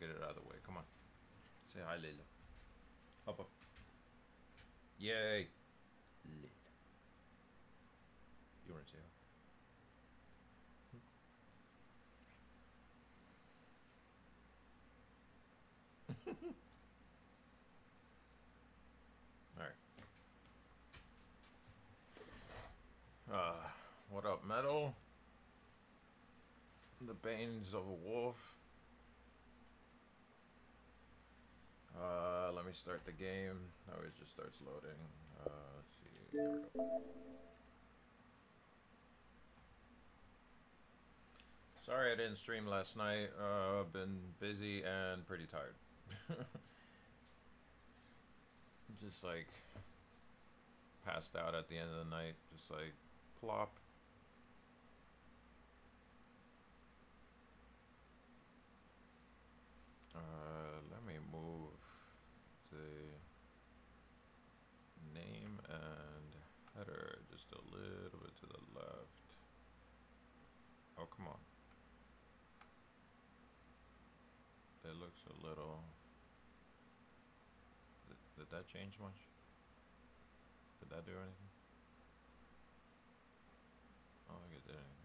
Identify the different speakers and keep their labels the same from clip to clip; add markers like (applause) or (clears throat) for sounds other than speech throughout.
Speaker 1: get it
Speaker 2: out of the way. Come on, say hi, Layla. Up, up. Yay. You want to say hi? (laughs) All right. Uh, what up, metal? The Banes of a Wolf. Uh, let me start the game. Always just starts loading. Uh, let's see. Sorry I didn't stream last night. Uh, been busy and pretty tired. (laughs) just like passed out at the end of the night. Just like plop. Uh, let me move the name just a little bit to the left. Oh, come on. It looks a little. Did, did that change much? Did that do anything? Oh I don't think it did.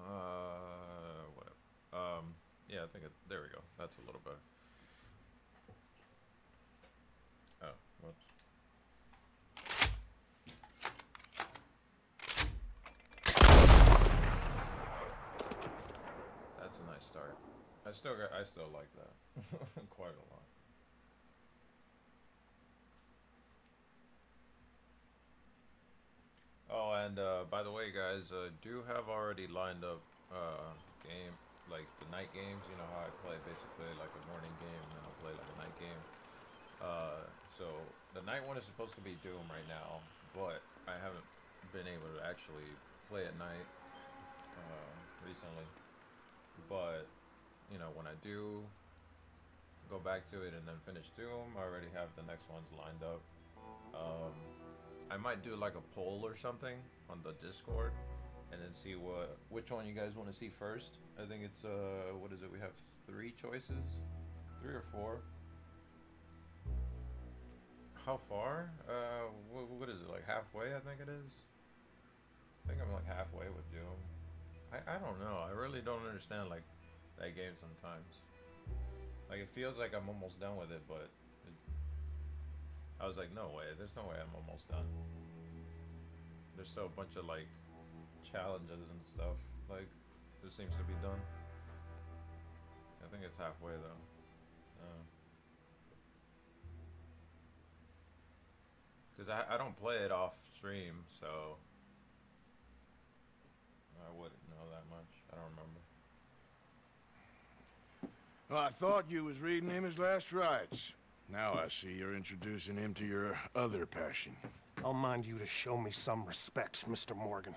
Speaker 2: Uh, whatever. Um, yeah, I think it. There we go. That's a little better. Oh, whoops. That's a nice start. I still got. I still like that (laughs) quite a lot. Oh, and uh, by the way, guys, uh, do have already lined up uh, game like the night games. You know how I play basically like a morning game, and then I'll play like a night game. Uh, so the night one is supposed to be Doom right now, but I haven't been able to actually play at night uh, recently. But you know when I do go back to it and then finish Doom, I already have the next ones lined up. Um, I might do like a poll or something on the Discord, and then see what which one you guys want to see first. I think it's uh, what is it? We have three choices, three or four. How far? Uh, what, what is it? Like halfway? I think it is. I think I'm like halfway with Doom. I I don't know. I really don't understand like that game sometimes. Like it feels like I'm almost done with it, but it, I was like, no way. There's no way I'm almost done. There's still a bunch of like challenges and stuff. Like this seems to be done. I think it's halfway though. Uh, Cause I, I don't play it off stream, so I wouldn't know that much. I don't remember.
Speaker 3: Well, I thought you was reading him his last rites. Now I see you're introducing him to your other passion.
Speaker 4: I'll mind you to show me some respect, Mr. Morgan.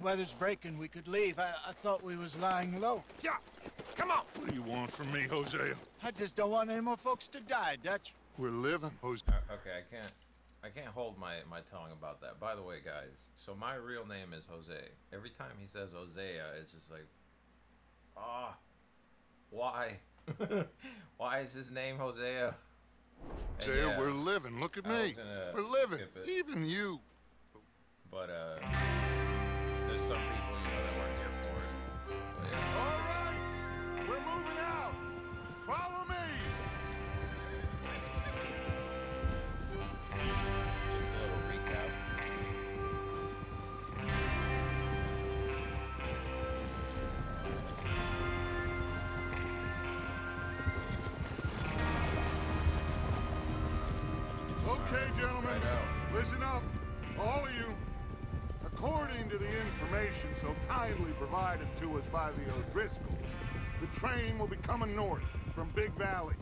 Speaker 5: Weather's breaking. We could leave. I, I thought we was lying low.
Speaker 6: Yeah, come on. What do you want from me, Hosea?
Speaker 5: I just don't want any more folks to die, Dutch.
Speaker 6: We're living, Hosea.
Speaker 2: Uh, okay, I can't. I can't hold my, my tongue about that. By the way, guys, so my real name is Jose. Every time he says Hosea, it's just like, ah, why? (laughs) why is his name Hosea? And
Speaker 6: Hosea,
Speaker 2: yeah,
Speaker 6: we're living. Look at
Speaker 2: I
Speaker 6: me. We're living. Even you.
Speaker 2: But uh, there's some people you know that weren't here for it. But yeah.
Speaker 6: All right, we're moving out. Follow provided to us by the O'Driscolls, the train will be coming north from Big Valley.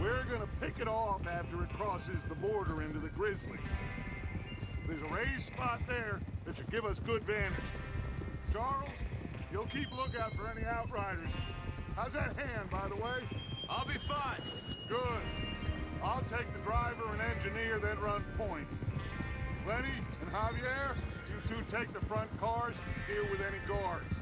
Speaker 6: We're gonna pick it off after it crosses the border into the Grizzlies. There's a raised spot there that should give us good vantage. Charles, you'll keep lookout for any outriders. How's that hand, by the way?
Speaker 3: I'll be fine.
Speaker 6: Good. I'll take the driver and engineer, then run point. Lenny and Javier, two take the front cars, deal with any guards.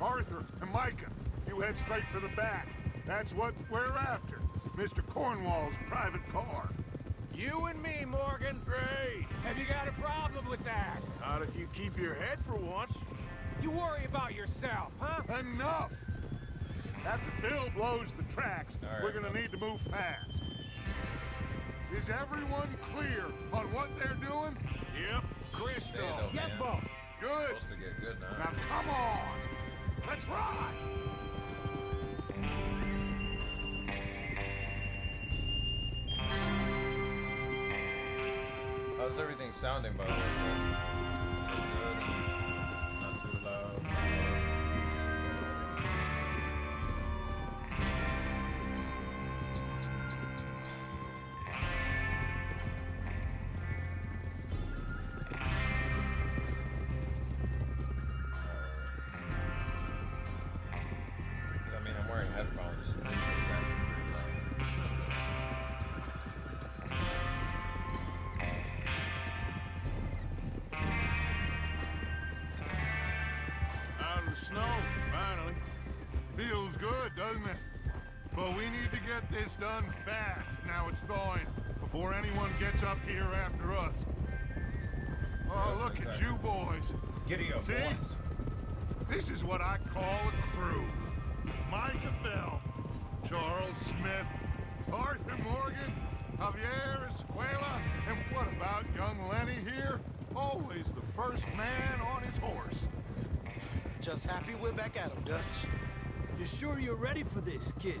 Speaker 6: Arthur and Micah, you head straight for the back. That's what we're after. Mr. Cornwall's private car.
Speaker 7: You and me, Morgan. Great. Have you got a problem with that?
Speaker 3: Not if you keep your head for once.
Speaker 7: You worry about yourself, huh?
Speaker 6: Enough! After Bill blows the tracks,
Speaker 2: All right,
Speaker 6: we're gonna need to move fast. Is everyone clear on what they're doing?
Speaker 3: Yep.
Speaker 2: Stay though,
Speaker 5: Yes,
Speaker 2: man.
Speaker 5: boss.
Speaker 6: Good.
Speaker 2: Supposed to get good now.
Speaker 6: Now come on! Let's ride!
Speaker 2: How's everything sounding, by the way?
Speaker 6: Get this done fast now it's thawing, before anyone gets up here after us. Oh, look at you boys.
Speaker 2: Giddy up,
Speaker 6: See?
Speaker 2: boys.
Speaker 6: This is what I call a crew. Micah Bell, Charles Smith, Arthur Morgan, Javier Escuela, and what about young Lenny here? Always the first man on his horse.
Speaker 4: Just happy we're back at him, Dutch.
Speaker 7: You sure you're ready for this, kid?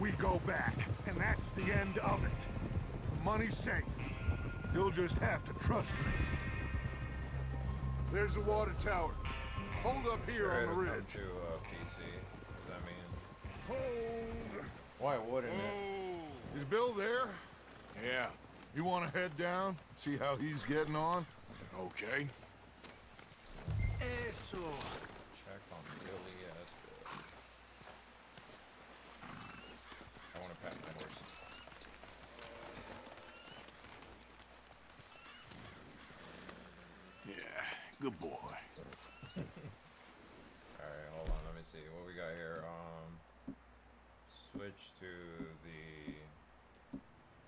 Speaker 6: we go back, and that's the end of it. The Money's safe. You'll just have to trust me. There's the water tower. Hold up here
Speaker 2: Sure,
Speaker 6: on the
Speaker 2: it'll come
Speaker 6: ridge.
Speaker 2: to uh, PC. Does that mean?
Speaker 6: Hold.
Speaker 2: Why wouldn't it?
Speaker 6: Is Bill there?
Speaker 3: Yeah,
Speaker 6: You want to head down? See how he's getting on?
Speaker 3: okay.
Speaker 8: Eso.
Speaker 2: Check on Billy Esco. I want to pat my horse.
Speaker 3: Yeah, good boy. (laughs)
Speaker 2: Alright, hold on, let me see. What we got here? Um switch to the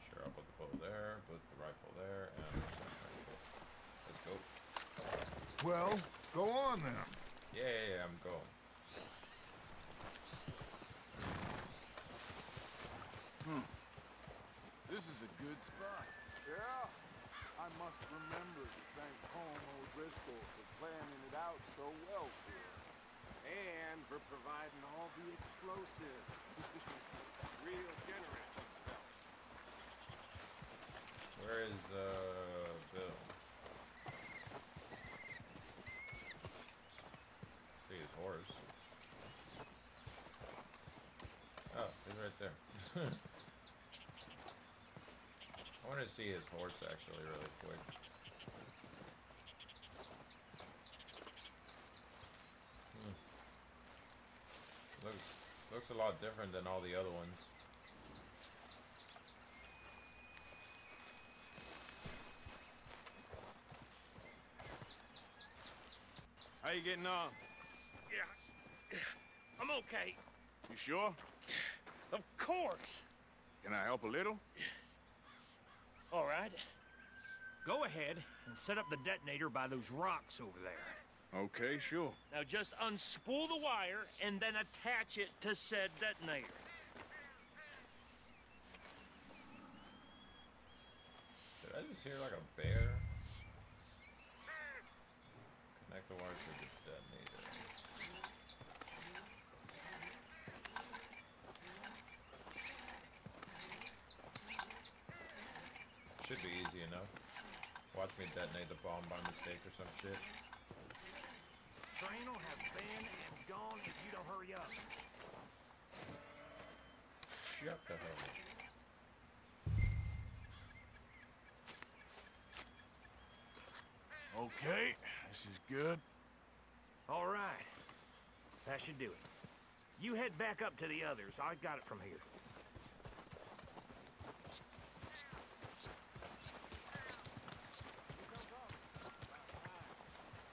Speaker 2: sure I'll put the bow there, put the rifle there, and let's go.
Speaker 6: Well, go on then.
Speaker 2: Yeah, yeah, yeah, I'm going.
Speaker 3: This is a good spot.
Speaker 6: Yeah. I must remember to thank Colm O'Driscoll for planning it out so well for us.
Speaker 9: And for providing all the explosives. (laughs) Real generous.
Speaker 2: Where is uh Bill? See his horse. Oh, he's right there. (laughs) I want to see his horse actually really quick. Looks looks a lot different than all the other ones.
Speaker 3: How you getting on?
Speaker 9: Yeah. I'm okay.
Speaker 3: You sure?
Speaker 9: Of course.
Speaker 3: Can I help a little?
Speaker 9: All right. Go ahead and set up the detonator by those rocks over there.
Speaker 3: Okay, sure.
Speaker 9: Now just unspool the wire and then attach it to said detonator.
Speaker 2: Did I just hear like a bear? Connect the wire to the detonator. Should be easy enough. Watch me detonate the bomb by mistake or some shit.
Speaker 9: Train will have been and gone if you don't hurry up.
Speaker 2: Shut the hell up.
Speaker 3: Okay, this is good.
Speaker 9: All right. That should do it. You head back up to the others. I got it from here.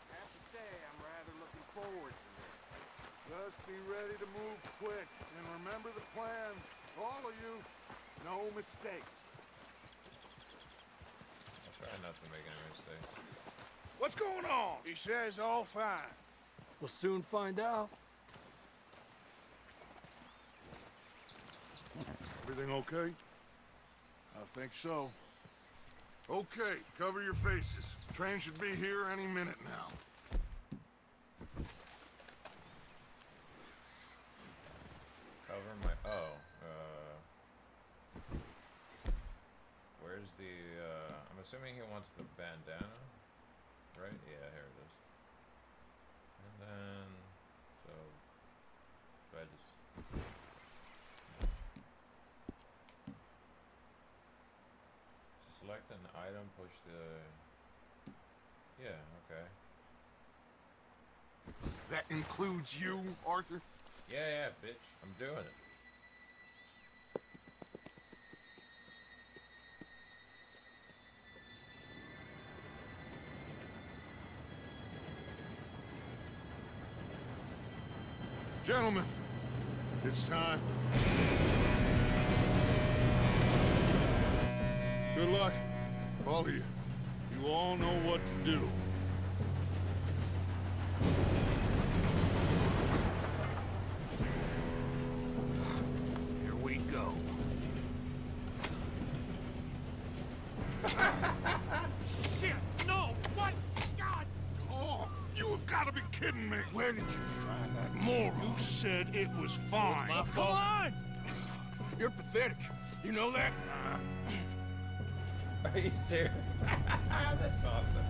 Speaker 6: I have to say, I'm rather looking forward to this. Just be ready to move quick, and remember the plan. All of you, no mistakes.
Speaker 2: I'll try not to make any mistakes.
Speaker 3: What's going on? He says all fine.
Speaker 10: We'll soon find out.
Speaker 6: Everything okay?
Speaker 3: I think so.
Speaker 6: Okay, cover your faces. Train should be here any minute now.
Speaker 2: Cover my. Oh, uh. Where's the. Uh, I'm assuming he wants the bandana. Right? Yeah, here it is. And then. So. So I just. To select an item, push the. Yeah, okay.
Speaker 6: That includes you, Arthur?
Speaker 2: Yeah, yeah, bitch. I'm doing it.
Speaker 6: Gentlemen, it's time. Good luck, all of you. You all know what to do. fine.
Speaker 7: Come fault.
Speaker 3: on! You're pathetic. You know that?
Speaker 2: Are you serious? (laughs) That's awesome.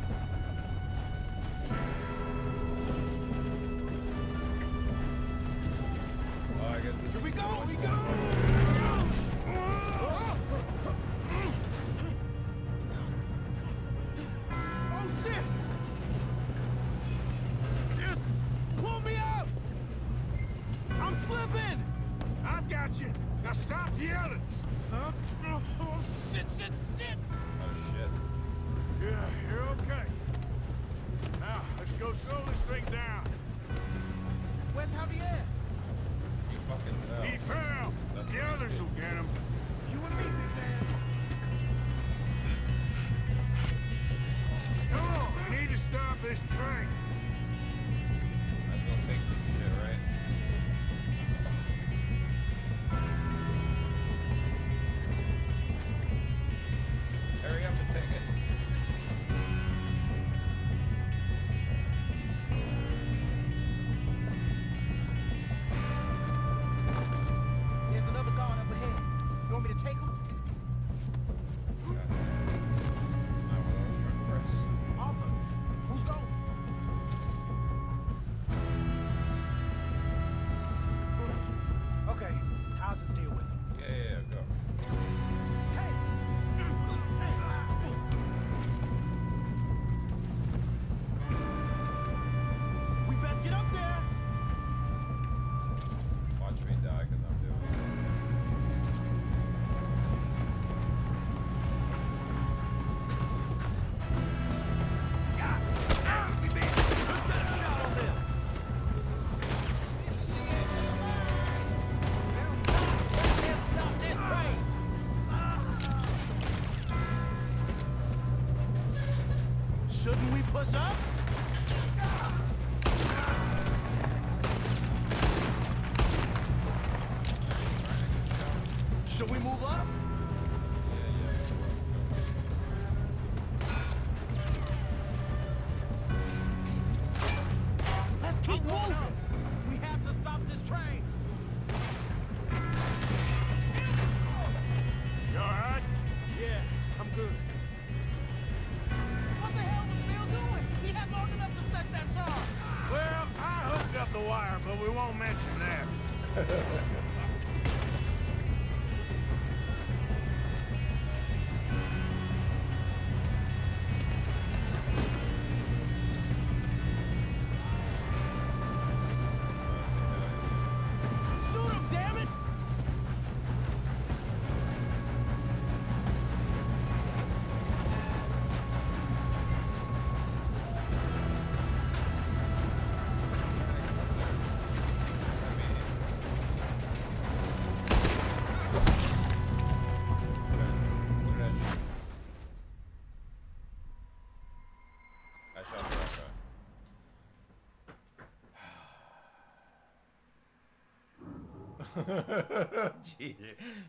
Speaker 2: (laughs) Gee,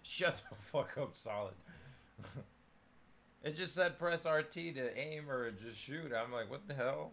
Speaker 2: shut the fuck up, solid. (laughs) it just said press RT to aim or just shoot. I'm like, what the hell?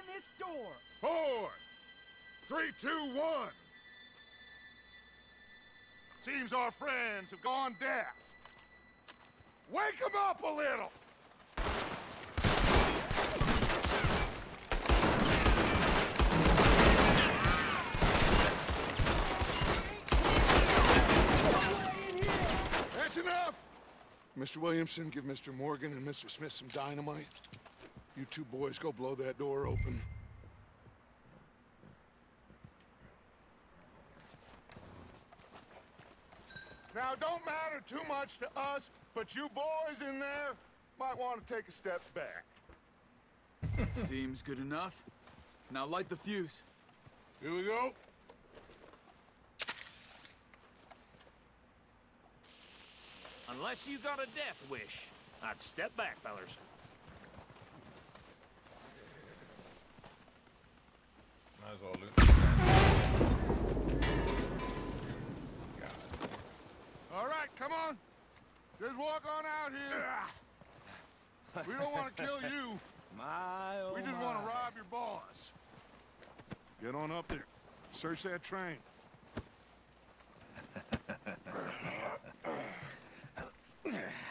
Speaker 11: this door.
Speaker 6: Four. Three, two, one. Seems our friends have gone deaf. Wake them up a little. That's enough. Mr. Williamson, give Mr. Morgan and Mr. Smith some dynamite. You two boys go blow that door open. Now, don't matter too much to us, but you boys in there might want to take a step back. (laughs)
Speaker 12: Seems good enough. Now light the fuse.
Speaker 3: Here we go.
Speaker 11: Unless you got a death wish, I'd step back, fellers.
Speaker 2: Might as well loot.
Speaker 6: All right, come on. Just walk on out here. (laughs) We don't want to kill you. (laughs)
Speaker 11: My, oh
Speaker 6: We just want to rob your boss. Get on up there. Search that train. (laughs)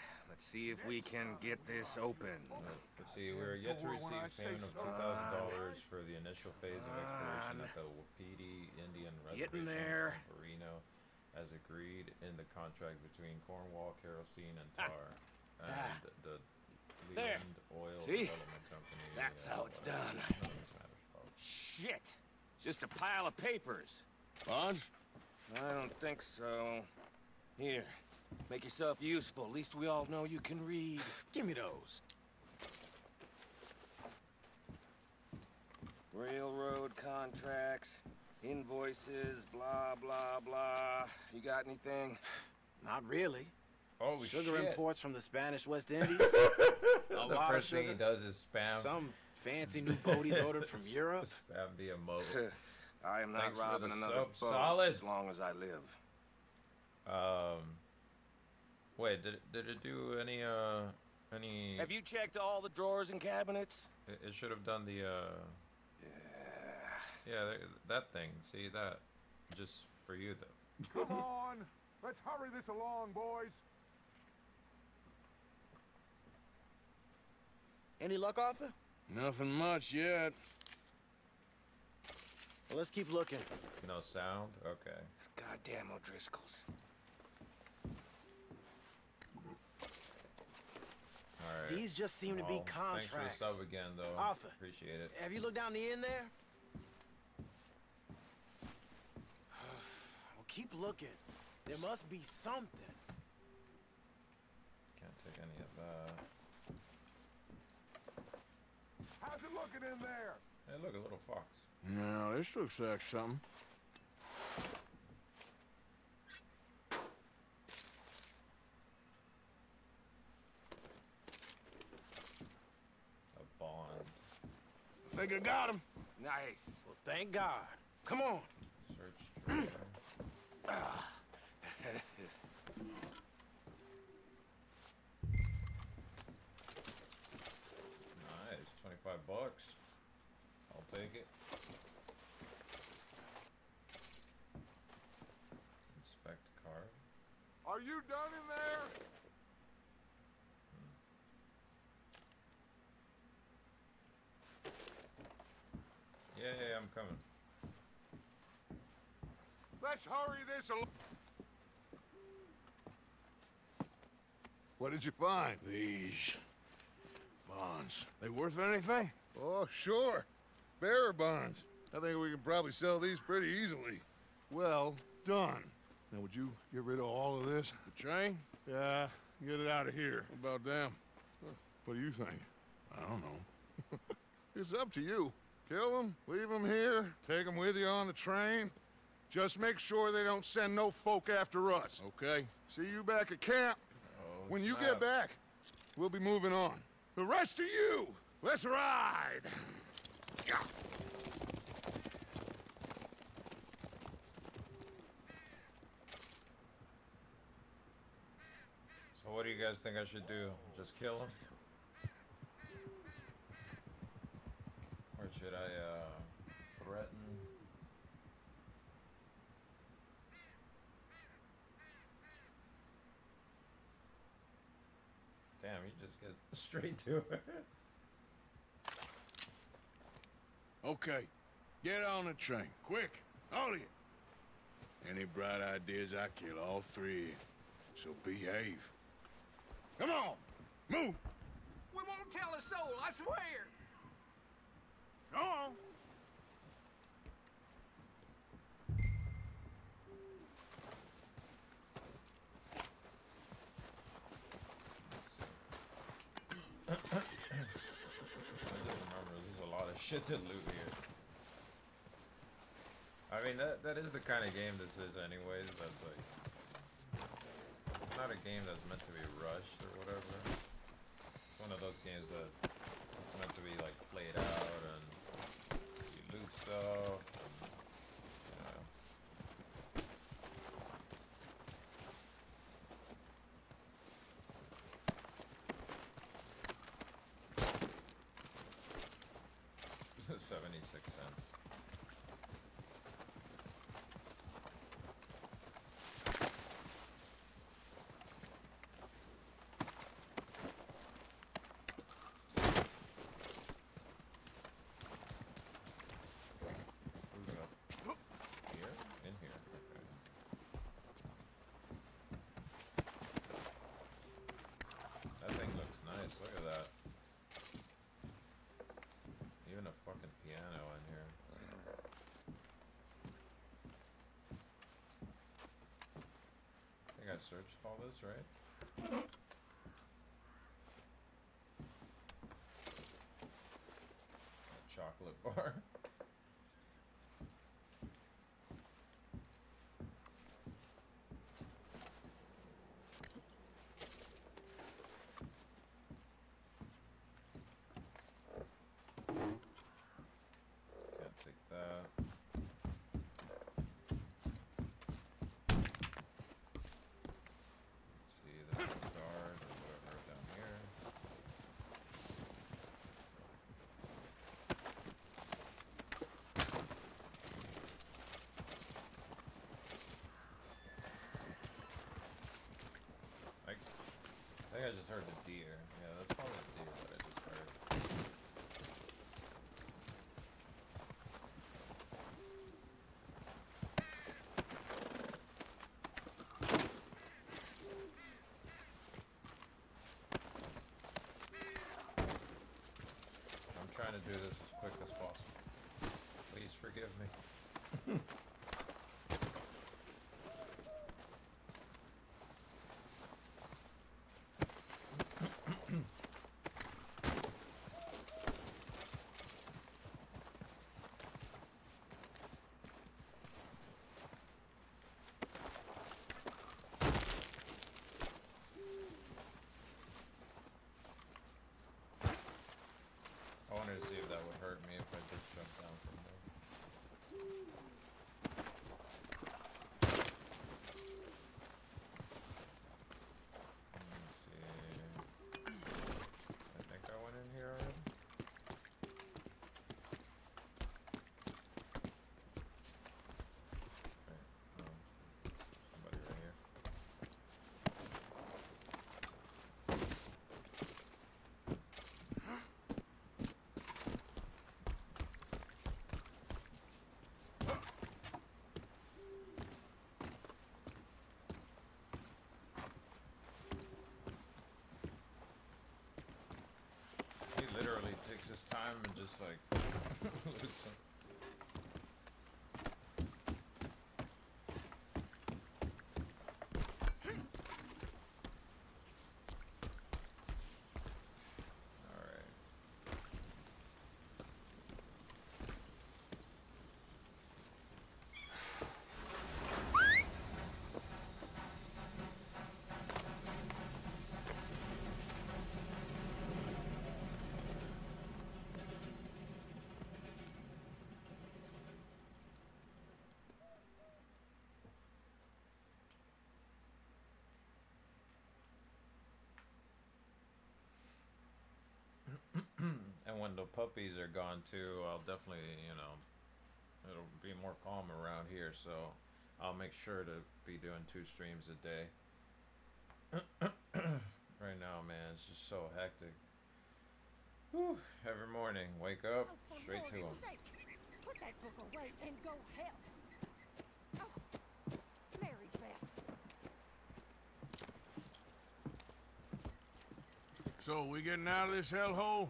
Speaker 9: let's see if we can get this open.
Speaker 2: Let's see, we're yet to receive payment of two thousand dollars uh, for the initial phase of exploration at the Wapiti Indian Reservation
Speaker 9: there.
Speaker 2: as agreed in the contract between Cornwall, Kerosene, and ah. Tar, ah. and the
Speaker 9: Ah.
Speaker 2: Leland Oil
Speaker 9: See?
Speaker 2: Development Company.
Speaker 9: That's how it's
Speaker 2: uh,
Speaker 9: done.
Speaker 2: None of this matters, probably.
Speaker 9: Shit! Just a pile of papers.
Speaker 3: Bonds?
Speaker 9: I don't think so. Here, make yourself useful. At least we all know you can read.
Speaker 12: Give me those.
Speaker 9: Railroad contracts, invoices, blah, blah, blah. You got anything?
Speaker 5: Not really.
Speaker 2: Holy
Speaker 5: Sugar
Speaker 2: shit.
Speaker 5: imports from the Spanish West (laughs) Indies. a
Speaker 2: the
Speaker 5: lot of
Speaker 2: first thing he does is spam.
Speaker 5: Some fancy new boat he's ordered from (laughs) Europe.
Speaker 2: Spam via mobile. (laughs)
Speaker 9: I am not
Speaker 2: Thanks
Speaker 9: robbing another
Speaker 2: sub.
Speaker 9: boat
Speaker 2: Solid.
Speaker 9: as long as I live.
Speaker 2: Um. Wait, did it, did it do any uh any?
Speaker 9: Have you checked all the drawers and cabinets?
Speaker 2: It, it should have done the uh. Yeah, th- that thing. See that? Just for you though. (laughs)
Speaker 6: Come on. Let's hurry this along, boys.
Speaker 5: Any luck, Arthur?
Speaker 3: Nothing much yet.
Speaker 5: Well, let's keep looking.
Speaker 2: No sound. Okay.
Speaker 9: It's goddamn O'Driscolls.
Speaker 2: Right.
Speaker 5: These just seem to be
Speaker 2: Well, Thanks for the sub again, though.
Speaker 5: Arthur.
Speaker 2: Appreciate it.
Speaker 5: Have you looked down the end there? (sighs) well, keep looking. There must be something.
Speaker 2: Can't take any of that.
Speaker 6: How's it looking in there?
Speaker 2: Hey, look, a little fox.
Speaker 3: No, this looks like something. Think I got him.
Speaker 13: Nice.
Speaker 14: Well, thank God. Come on.
Speaker 2: Search trailer. Nice, 25 bucks. I'll take it. Inspect card.
Speaker 6: Are you done in there?
Speaker 2: Yeah, yeah, I'm coming.
Speaker 6: Let's hurry this along. What did you find?
Speaker 3: These bonds. They worth anything?
Speaker 6: Oh, sure. Bearer bonds. I think we can probably sell these pretty easily. Well done. Now, would you get rid of all of this?
Speaker 3: The train?
Speaker 6: Yeah, get it out of here.
Speaker 3: What about them?
Speaker 6: What do you think?
Speaker 3: I don't know. (laughs)
Speaker 6: It's up to you. Kill them, leave them here, take them with you on the train. Just make sure they don't send no folk after us.
Speaker 3: Okay.
Speaker 6: See you back at camp.
Speaker 2: Oh,
Speaker 6: When you get back, we'll be moving on. The rest of you, let's ride!
Speaker 2: So what do you guys think I should do? Just kill him? Or should I, uh, threaten? Damn, you just get (laughs) straight to it.
Speaker 3: Okay. Get on the train. Quick. All of you. Any bright ideas, I kill all three. So behave. Come on. Move.
Speaker 7: We won't tell a soul, I swear.
Speaker 3: Go on.
Speaker 2: I just remember there's a lot of shit to loot here. I mean, that that is the kind of game this is anyways. That's like... It's not a game that's meant to be rushed or whatever. It's one of those games that it's meant to be like played out and you loot stuff. And, you know. Seventy-six cents. Who's up? Here? In here. Okay. That thing looks nice. Look at that. Even a fucking piano in here. I think I searched all this, right? Chocolate (laughs) bar. Can't take that. Let's see, there's a guard or whatever down here. I, I just heard the deer. Yeah, that's probably a deer that I just heard. I'm trying to do this as quick as possible. Please forgive me. (laughs) takes his time and just like (laughs) when the puppies are gone too, I'll definitely, you know, it'll be more calm around here. So I'll make sure to be doing two streams a day. (coughs) right now, man, it's just so hectic. Whew, every morning, wake up, straight to them.
Speaker 15: Put that book away and go help. Oh, Mary Beth.
Speaker 3: So, we getting out of this hellhole?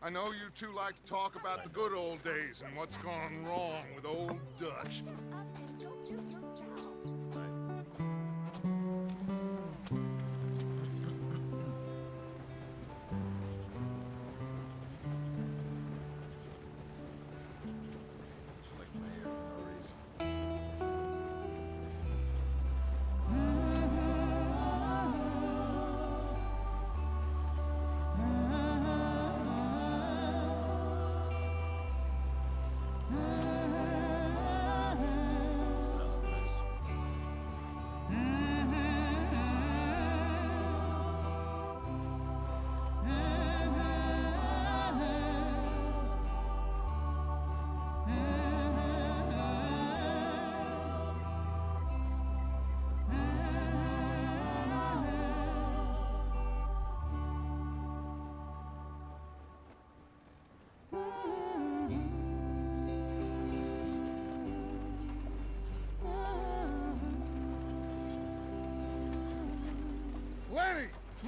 Speaker 6: I know you two like to talk about the good old days and what's gone wrong with old Dutch.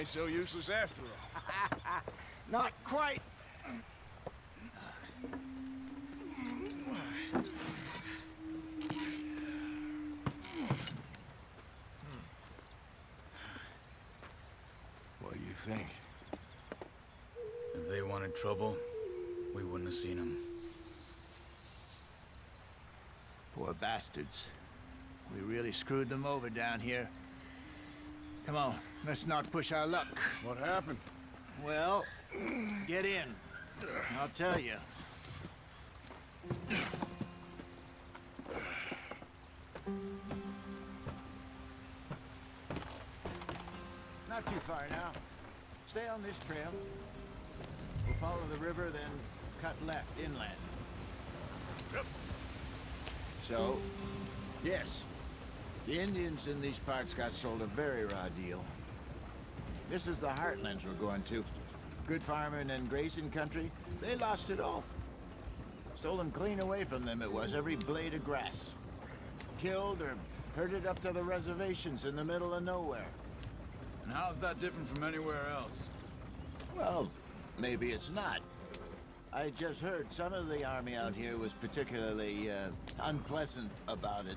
Speaker 14: ain't so useless after all. (laughs)
Speaker 5: Not quite. What do you think?
Speaker 12: If they wanted trouble, we wouldn't have seen them.
Speaker 5: Poor bastards. We really screwed them over down here. Come on, let's not push our luck.
Speaker 16: What happened?
Speaker 5: Well, get in. I'll tell you. Not too far now. Stay on this trail. We'll follow the river, then cut left inland. Yep. So, yes, the Indians in these parts got sold a very raw deal. This is the heartlands we're going to. Good farming and grazing country, they lost it all. Stolen clean away from them it was, every blade of grass. Killed or herded up to the reservations in the middle of nowhere.
Speaker 12: And how's that different from anywhere else?
Speaker 5: Well, maybe it's not. I just heard some of the army out here was particularly uh, unpleasant about it.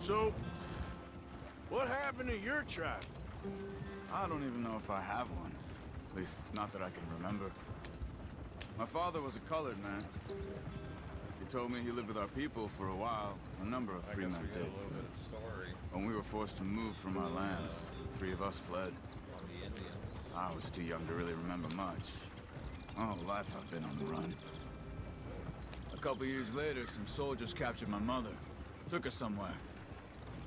Speaker 3: So, what happened to your tribe?
Speaker 12: I don't even know if I have one. At least, not that I can remember. My father was a colored man. He told me he lived with our people for a while. A number of free men did.
Speaker 2: a little bit of story
Speaker 12: When we were forced to move from our lands, uh, the three of us fled.
Speaker 2: the
Speaker 12: I was too young to really remember much. My whole life I've been on the run. A couple years later, some soldiers captured my mother. Took her somewhere.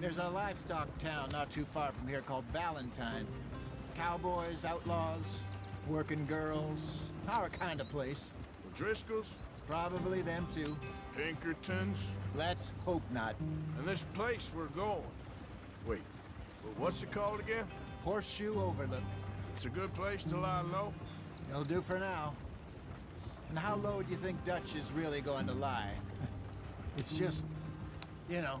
Speaker 5: There's a livestock town not too far from here called Valentine. Cowboys, outlaws, working girls, our kind of place.
Speaker 3: The Driscolls?
Speaker 5: Probably them too.
Speaker 3: Pinkertons?
Speaker 5: Let's hope not.
Speaker 3: And this place we're going. Wait, well, what's it called again?
Speaker 5: Horseshoe Overlook.
Speaker 3: It's a good place to lie low?
Speaker 5: It'll do for now. And how low do you think Dutch is really going to lie? It's just, you know,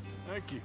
Speaker 3: Thank you.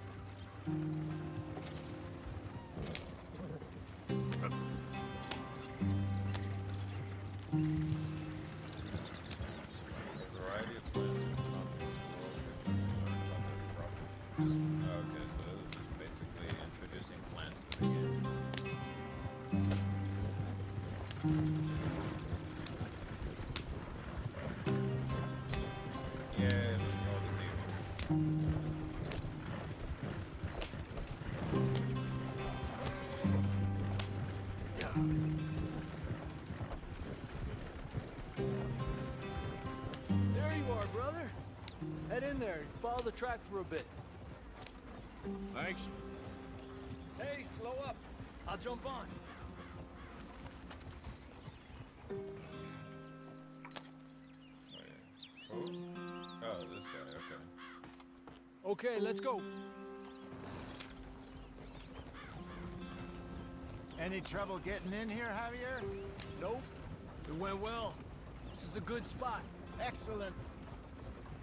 Speaker 9: Bit.
Speaker 3: Thanks.
Speaker 9: Hey, slow up. I'll jump on.
Speaker 2: Oh, oh this guy. Okay.
Speaker 9: Okay, let's go.
Speaker 5: Any trouble getting in here, Javier?
Speaker 9: Nope. It went well. This is a good spot.
Speaker 5: Excellent.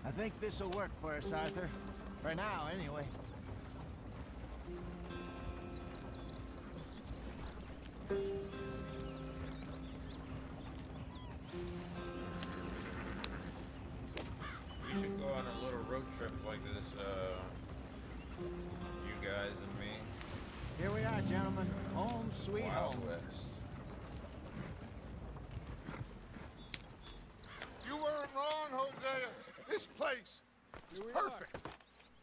Speaker 5: I think this'll work for us, Arthur. For now, anyway.
Speaker 2: We should go on a little road trip like this, uh, you guys and me.
Speaker 5: Here we are, gentlemen. Home sweet
Speaker 2: Wild
Speaker 5: home.
Speaker 2: West.
Speaker 6: You weren't wrong, Hosea. This place is perfect.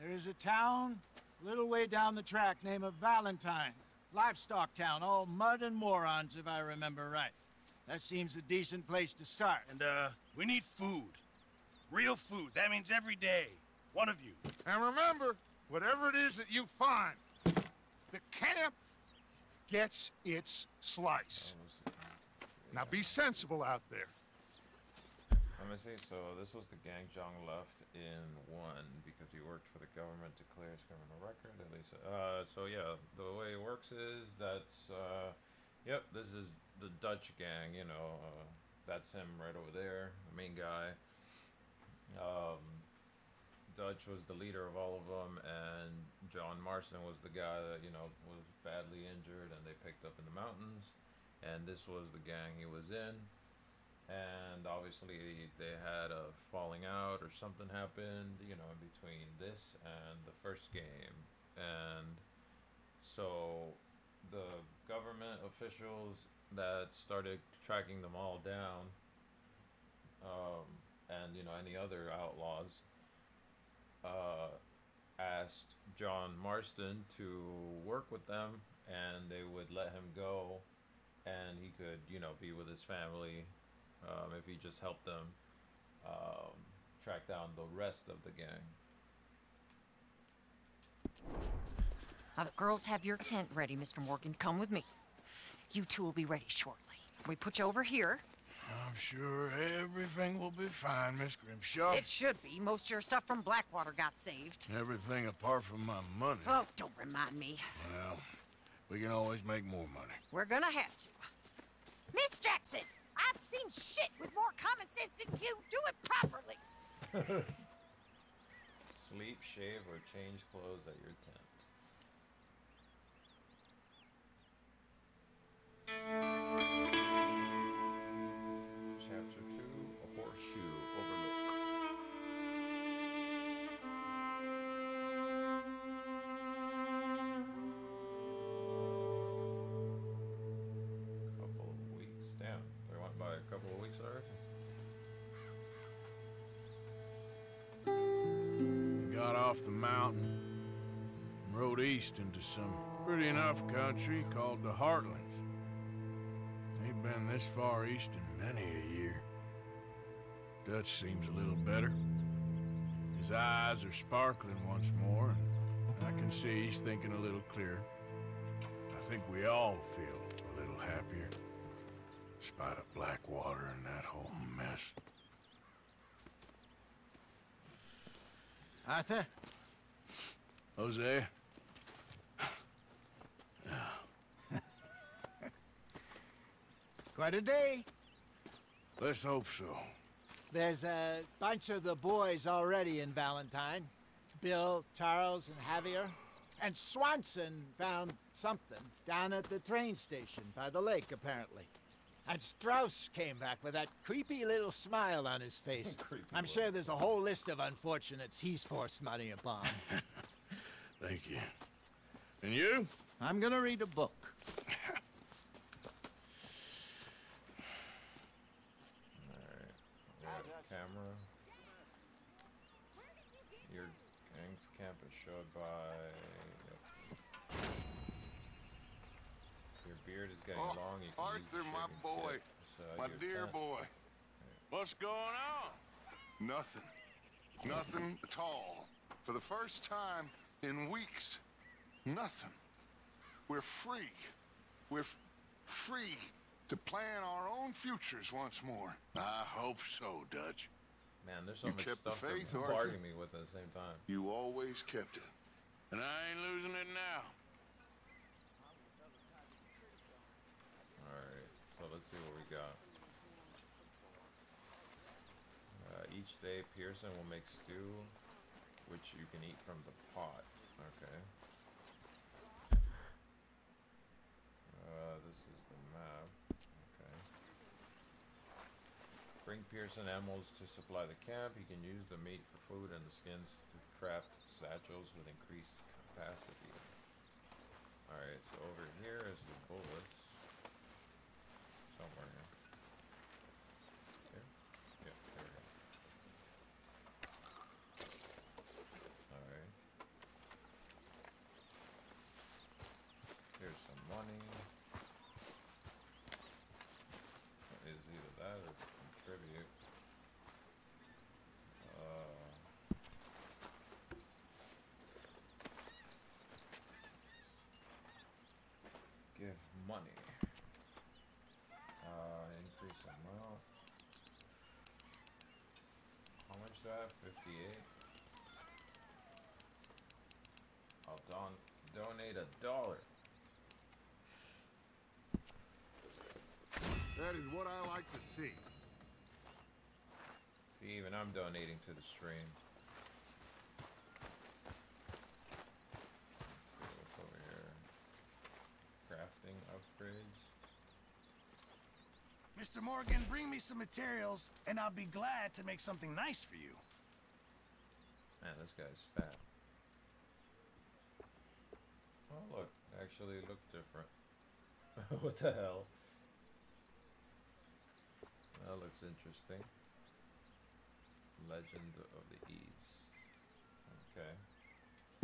Speaker 5: There is a town a little way down the track named of Valentine. Livestock town, all mud and morons, if I remember right. That seems a decent place to start.
Speaker 14: And, uh, we need food. Real food. That means every day. One of you.
Speaker 6: And remember, whatever it is that you find, the camp gets its slice. Now be sensible out there.
Speaker 2: Let me see. So this was the gang John left in one because he worked for the government to clear his criminal record. At least. Uh, so yeah, the way it works is that's. Uh, yep, this is the Dutch gang. You know, uh, that's him right over there, the main guy. Um, Dutch was the leader of all of them, and John Marston was the guy that you know was badly injured, and they picked up in the mountains. And this was the gang he was in and obviously they had a falling out or something happened, you know, in between this and the first game. And so the government officials that started tracking them all down, um, and you know any other outlaws, uh, asked John Marston to work with them, and they would let him go, and he could you know be with his family um, if he just helped them um, track down the rest of the gang.
Speaker 17: Now the girls have your tent ready, Mr. Morgan. Come with me. You two will be ready shortly. We put you over here.
Speaker 14: I'm sure everything will be fine, Miss Grimshaw.
Speaker 17: It should be. Most of your stuff from Blackwater got saved.
Speaker 14: Everything apart from my money.
Speaker 17: Oh, don't remind me.
Speaker 14: Well, we can always make more money.
Speaker 17: We're gonna have to. Miss Jackson,
Speaker 15: I've seen shit with more common sense than you. Do it properly. (laughs)
Speaker 2: Sleep, shave, or change clothes at your tent. Chapter (laughs)
Speaker 3: off the mountain, and rode east into some pretty enough country called the Heartlands. Ain't been this far east in many a year. Dutch seems a little better. His eyes are sparkling once more, and I can see he's thinking a little clearer. I think we all feel a little happier, in spite of Blackwater and that whole mess.
Speaker 5: Arthur?
Speaker 3: Hosea? (laughs)
Speaker 5: Quite a day.
Speaker 3: Let's hope so.
Speaker 5: There's a bunch of the boys already in Valentine. Bill, Charles, and Javier. And Swanson found something down at the train station by the lake, apparently. And Strauss came back with that creepy little smile on his face. (laughs) I'm sure there's a whole list of unfortunates he's forced money upon. (laughs)
Speaker 3: Thank you. And you?
Speaker 5: I'm gonna read a book.
Speaker 2: Alright, we got a camera. Your gang's camp is showed by. Yep. Your beard is getting
Speaker 6: Oh,
Speaker 2: long. You can
Speaker 6: Arthur, my boy.
Speaker 2: kit to
Speaker 6: My
Speaker 2: your
Speaker 6: dear
Speaker 2: tent.
Speaker 6: boy.
Speaker 3: What's going on?
Speaker 6: Nothing. Nothing at all. For the first time in weeks. Nothing. We're free. We're free to plan our own futures once more.
Speaker 3: I hope so, Dutch.
Speaker 2: Man, there's so
Speaker 6: You
Speaker 2: much
Speaker 6: kept the faith, (laughs)
Speaker 2: they're
Speaker 6: Arthur.
Speaker 2: me with at the same time.
Speaker 6: You always kept it.
Speaker 3: And I ain't losing it now.
Speaker 2: Alright, so let's see what we got. Uh, each day, Pearson will make stew, which you can eat from the pot. Okay. Uh, this is the map. Okay. Bring Pearson animals to supply the camp. He can use the meat for food and the skins to craft satchels with increased capacity. Alright, so over here is the bullets. Somewhere. Alright. Here's some money. Is either that or contribute. Uh, give money. Uh, increase amount. How much is that? 58? I'll don donate a dollar.
Speaker 6: That is what I like to see.
Speaker 2: See, even I'm donating to the stream. What's over here. Crafting upgrades.
Speaker 14: Mr. Morgan, bring me some materials, and I'll be glad to make something nice for you.
Speaker 2: This guy's fat. Oh look, actually it looked different. (laughs) what the hell? That looks interesting. Legend of the East. Okay.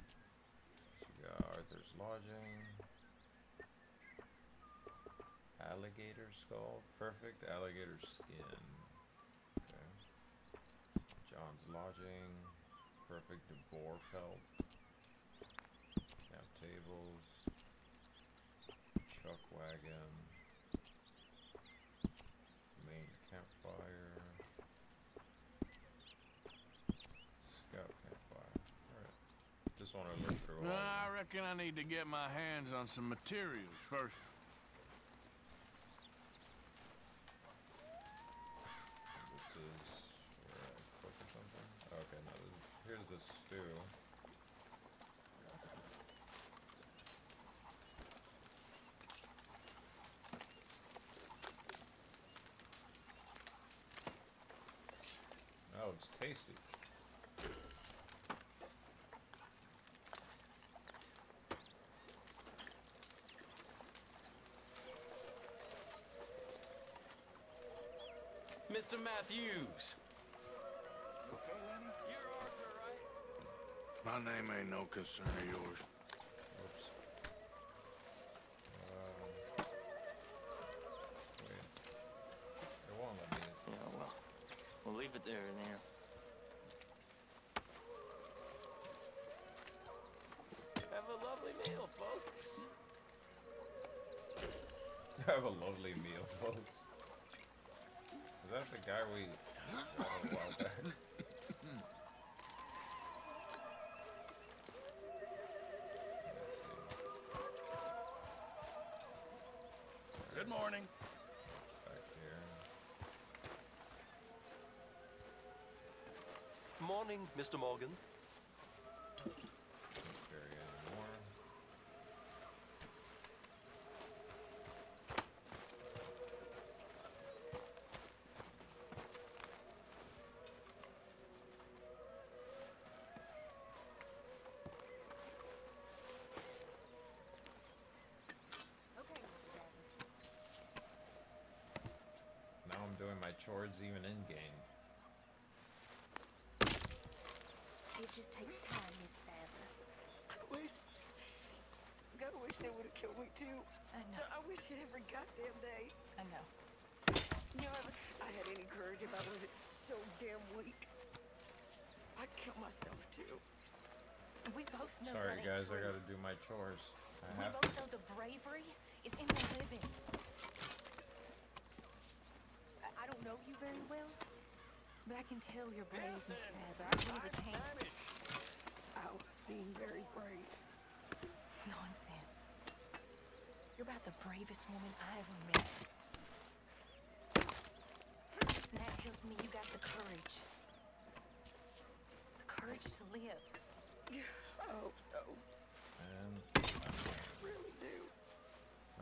Speaker 2: So we got Arthur's Lodging. Alligator skull. Perfect alligator skin. Okay. John's Lodging. Perfect boar pelt. Camp tables. Chuck wagon. Main campfire. Scout campfire. Alright. Just want to look through all
Speaker 3: I reckon I need to get my hands on some materials first.
Speaker 2: Oh, it's tasty.
Speaker 13: Mr. Matthews.
Speaker 3: My name ain't no concern of yours.
Speaker 2: Um, wait. It won't let me.
Speaker 18: Yeah, well, we'll leave it there in then.
Speaker 13: Have a lovely meal, folks. (laughs)
Speaker 2: Have a lovely meal, folks. Is that the guy we a while back?
Speaker 14: Good morning.
Speaker 2: Back here.
Speaker 7: Morning, Mr. Morgan.
Speaker 2: Now doing my chores even in game.
Speaker 15: It just takes time, Miss Sadler. I wish... God, I wish they would have killed me, too.
Speaker 19: I know.
Speaker 15: I wish it every goddamn day.
Speaker 19: I know.
Speaker 15: You know, I had any courage if I wasn't so damn weak. I'd kill myself, too.
Speaker 19: We both know
Speaker 2: Sorry
Speaker 19: that ain't
Speaker 2: guys, I gotta do my chores. I
Speaker 19: We
Speaker 2: have
Speaker 19: both know the bravery is in the living. I, I don't know you very well, but I can tell you're brave, Miss Sadler. I really can.
Speaker 15: I don't seem very brave.
Speaker 19: Nonsense. You're about the bravest woman I ever met. And that tells me you got the courage. The courage to live.
Speaker 15: I hope so.
Speaker 2: And
Speaker 15: really do.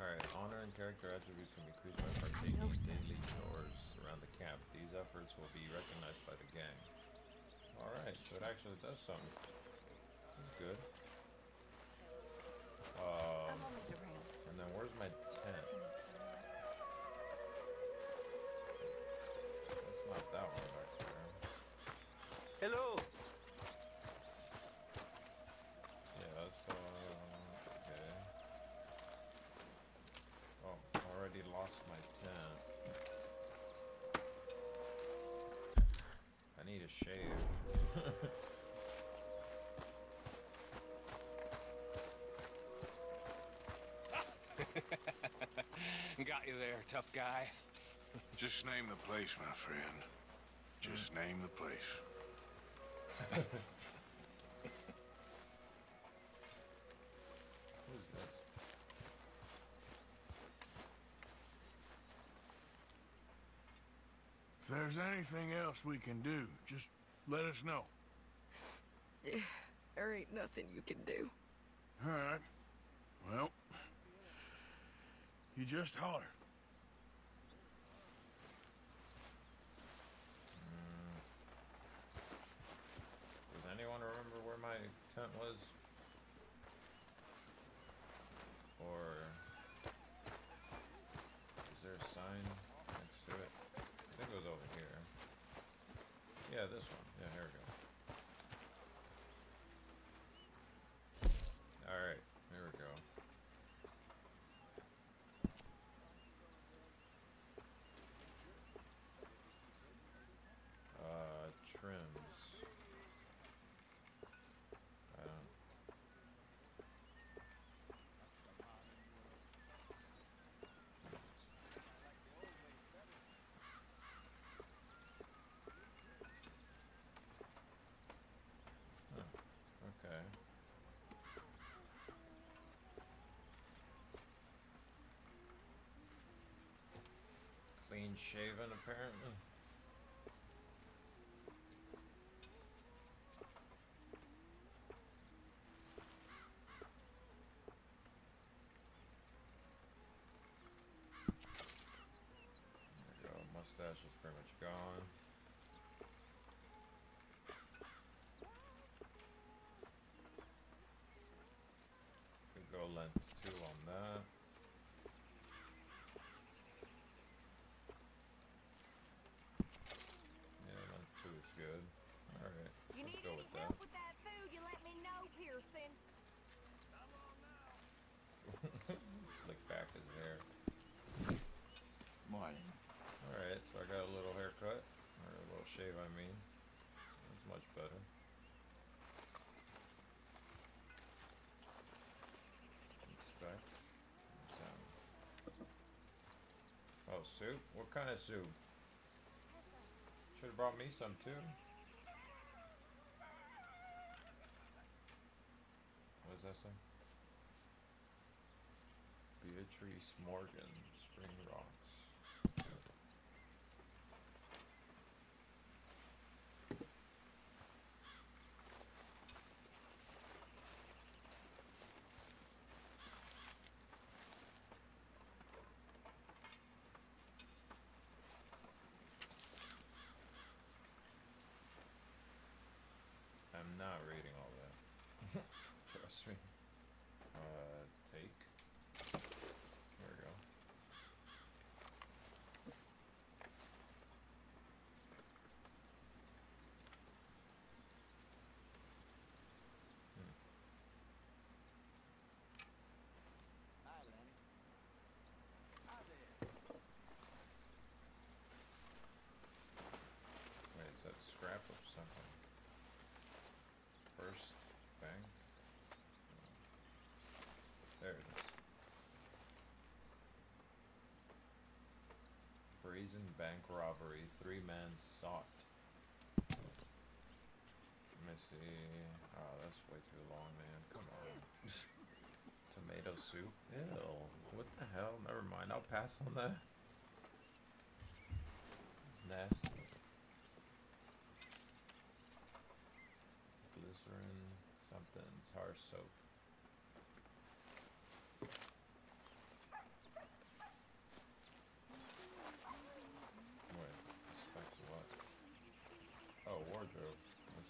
Speaker 2: Alright, honor and character attributes can be increased by partaking in daily chores around the camp. These efforts will be recognized by the gang. Alright, so it actually does something. That's good. Um,
Speaker 19: I'm always around.
Speaker 2: and then where's my tent? That's not that one back there.
Speaker 7: Hello.
Speaker 2: Shave. (laughs)
Speaker 13: Got you there, tough guy.
Speaker 3: Just name the place, my friend. Just name the place. (laughs) anything else we can do, just let us know.
Speaker 15: Yeah, (sighs) there ain't nothing you can do.
Speaker 3: All right. Well, you just holler.
Speaker 2: Does anyone remember where my tent was? Or is there a sign next to it? I think it was over here. Yeah, this one. Yeah, here we go. Alright, here we go. Uh, trims. I don't. Huh, okay. Shaven, apparently. There we go. Mustache is pretty much gone. Slick back his hair.
Speaker 5: Morning.
Speaker 2: Alright, so I got a little haircut. Or a little shave, I mean. That's much better. Inspect. Examine. Oh, soup? What kind of soup? Should have brought me some too. What does that say? Beatrice Morgan, Spring Rocks. I'm not reading all that. Trust me. Uh, take. There we go. Hmm. Wait, is that scrap of something? First bank? There it is. Bank robbery. Three men sought. Let me see. Oh, that's way too long, man. Come on. Tomato soup? Ew. What the hell? Never mind. I'll pass on that. It's nasty. Glycerin, something, tar soap. Wait, inspect what? Oh, wardrobe.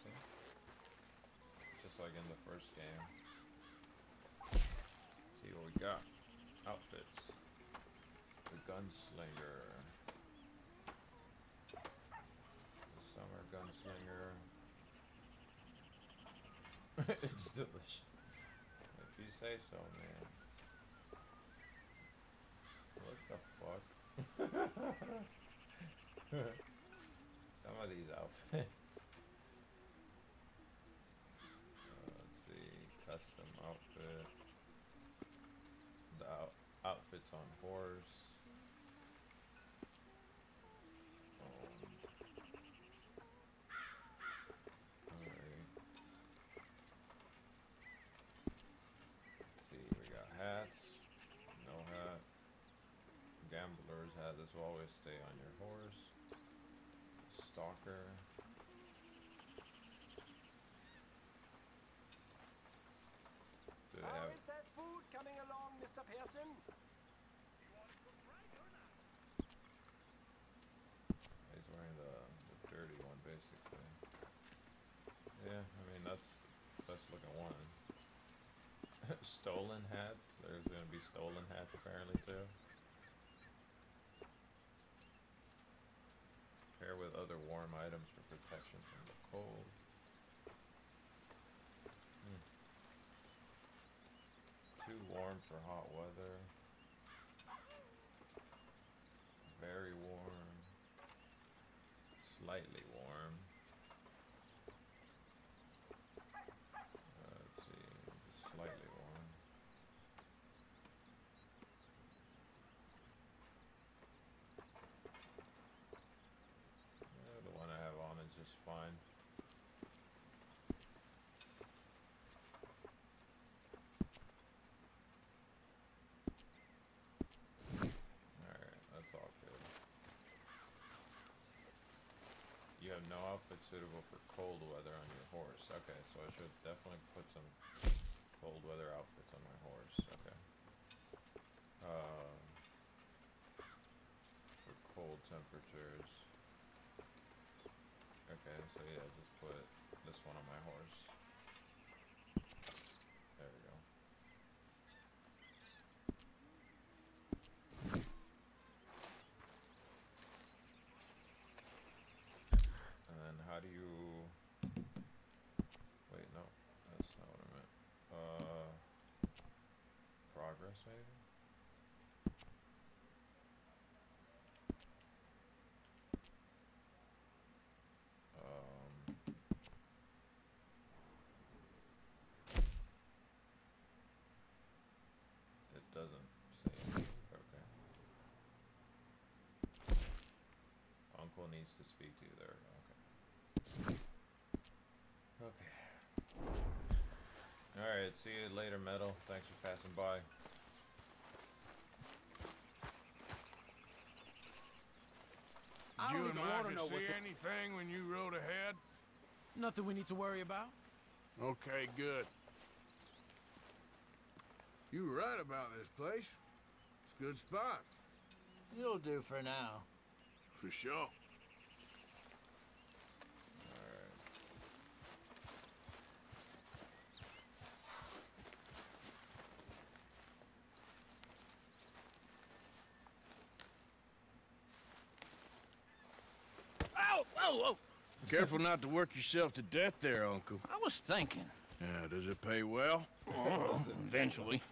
Speaker 2: See. Just like in the first game. see what we got. Outfits. The gunslinger. The summer gunslinger. (laughs) it's delicious. If you say so, man. What the fuck? (laughs) Some of these outfits. (laughs) Uh, let's see. Custom outfit. The out outfits on horse. Um. Let's see, we got hats, no hat. Gambler's hat, this will always stay on your horse. Stalker.
Speaker 7: How is that food coming along, Mr. Pearson?
Speaker 2: He's wearing the, the dirty one, basically. Yeah, I mean, that's best looking one. (laughs) stolen hats? There's gonna be stolen hats apparently too. Pair with other warm items for protection from the cold. Hmm. Too warm for hot weather. Very warm. Slightly warm. Uh, let's see, slightly warm. Yeah, the one I have on is just fine. Alright, that's all good. You no outfit suitable for cold weather on your horse. Okay, so I should definitely put some cold weather outfits on my horse. Okay. Um, for cold temperatures. Okay, so yeah, just put this one on my horse. There we go. And then how do you... Wait, no. That's not what I meant. Uh... Progress. Forest, maybe? Um, it doesn't say anything. Okay. Uncle needs to speak to you there. Okay. Okay. Alright, see you later, Metal. Thanks for passing by.
Speaker 9: I
Speaker 3: you
Speaker 9: don't even wanna know
Speaker 3: see
Speaker 9: what's it-
Speaker 3: anything when you rode ahead?
Speaker 9: Nothing we need to worry about.
Speaker 3: Okay, good. You were right about this place. It's a good spot.
Speaker 5: You'll do for now.
Speaker 3: For sure.
Speaker 9: Whoa, whoa!
Speaker 3: Careful not to work yourself to death there, Uncle.
Speaker 9: I was thinking.
Speaker 3: Yeah, does it pay well?
Speaker 9: Oh, eventually.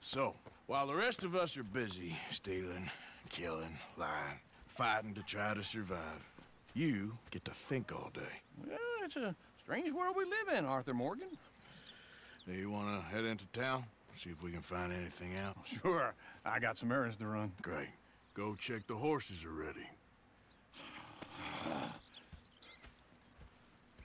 Speaker 3: So, while the rest of us are busy stealing, killing, lying, fighting to try to survive, you get to think all day.
Speaker 9: Well, it's a strange world we live in, Arthur Morgan.
Speaker 3: Do you want to head into town? See if we can find anything out?
Speaker 9: Sure. I got some errands to run.
Speaker 3: Great. Go check the horses are ready.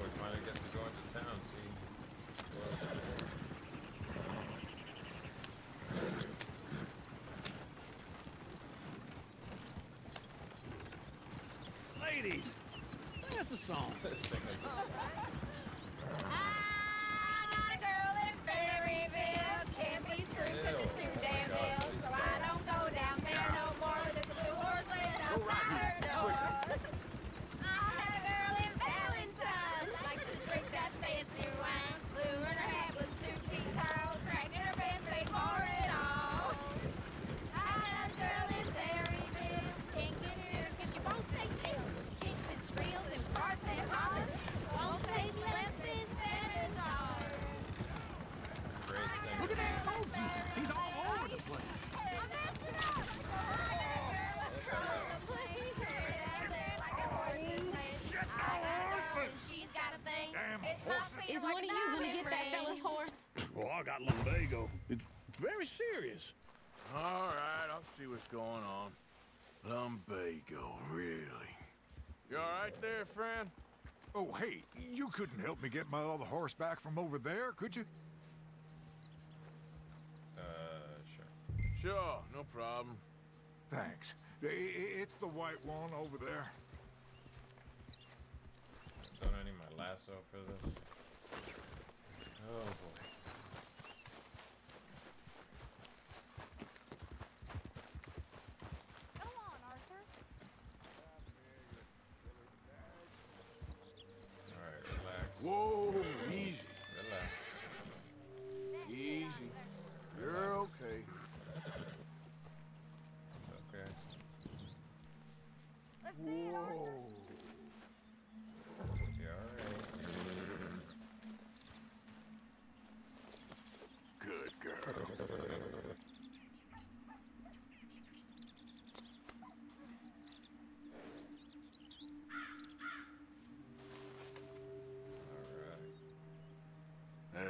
Speaker 2: We go. We
Speaker 9: It's very serious.
Speaker 3: All right, I'll see what's going on. Lumbago, really? You all right there, friend?
Speaker 20: Oh, hey, you couldn't help me get my other horse back from over there, could you?
Speaker 2: Uh, sure.
Speaker 3: Sure, no problem.
Speaker 20: Thanks. It's the white one over there.
Speaker 2: Don't I need my lasso for this? Oh boy.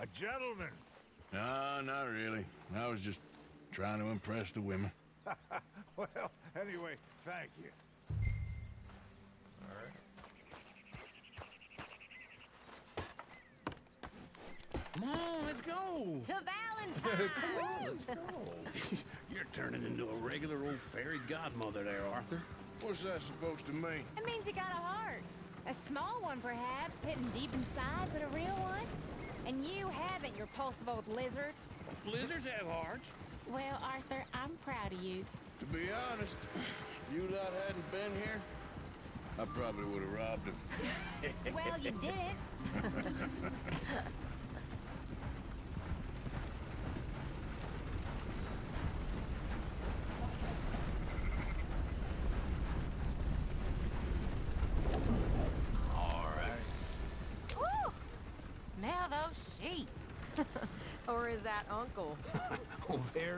Speaker 3: A
Speaker 20: gentleman.
Speaker 3: No, not really. I was just trying to impress the women. (laughs)
Speaker 20: well, anyway, thank you.
Speaker 2: All right.
Speaker 21: Come on, let's go.
Speaker 22: To Valentine! (laughs) (laughs)
Speaker 21: You're turning into a regular old fairy godmother there, Arthur.
Speaker 3: What's that supposed to mean?
Speaker 23: It means you got a heart. A small one, perhaps, hidden deep inside, but a real one. And you haven't, you repulsive old lizard.
Speaker 21: Lizards have hearts.
Speaker 24: Well, Arthur, I'm proud of you.
Speaker 3: To be honest, if you lot hadn't been here, I probably would have robbed him.
Speaker 23: well, you did.
Speaker 21: All (laughs) right.
Speaker 25: Woo! Smell those sheep.
Speaker 22: or is that Uncle?
Speaker 21: Oh,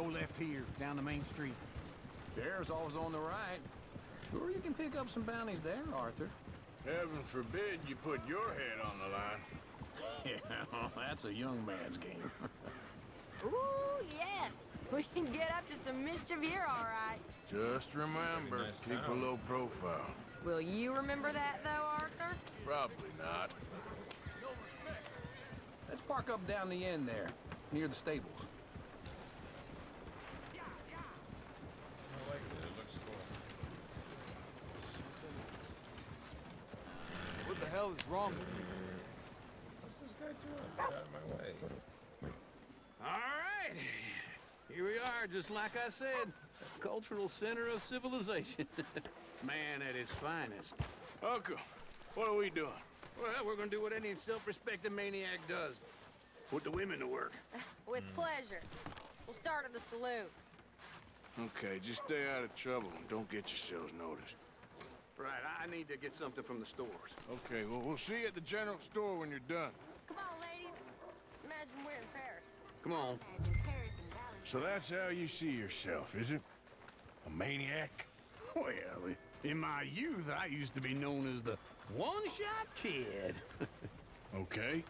Speaker 9: Go left here, down the main street. Sheriff's always on the right. Sure, you can pick up some bounties there, Arthur.
Speaker 3: Heaven forbid you put your head on the line.
Speaker 9: Yeah, (laughs) oh, that's a young man's game. (laughs)
Speaker 22: Ooh, yes. (laughs) We can get up to some mischief here, all right.
Speaker 3: Just remember,
Speaker 2: nice
Speaker 3: keep a low profile.
Speaker 22: Will you remember that, though, Arthur?
Speaker 3: Probably not.
Speaker 9: Let's park up down the end there, near the stables.
Speaker 2: I like it. It looks cool.
Speaker 9: What the hell is wrong with you?
Speaker 2: What's this guy doing? Get out of my way.
Speaker 21: All right. Here we are, just like I said. Cultural center of civilization. (laughs) Man at his finest.
Speaker 3: Uncle, what are we doing?
Speaker 21: Well, we're gonna do what any self-respecting maniac does. Put the women to work. (laughs)
Speaker 22: With pleasure. We'll start at the saloon.
Speaker 3: Okay, just stay out of trouble and don't get yourselves noticed.
Speaker 21: Right, I need to get something from the stores.
Speaker 3: Okay, well, we'll see you at the general store when you're done.
Speaker 22: Come on, ladies. Imagine we're in Paris.
Speaker 21: Come on.
Speaker 3: So that's how you see yourself, is it? A maniac? (laughs)
Speaker 21: Well, in my youth, I used to be known as the one-shot kid. (laughs)
Speaker 3: Okay.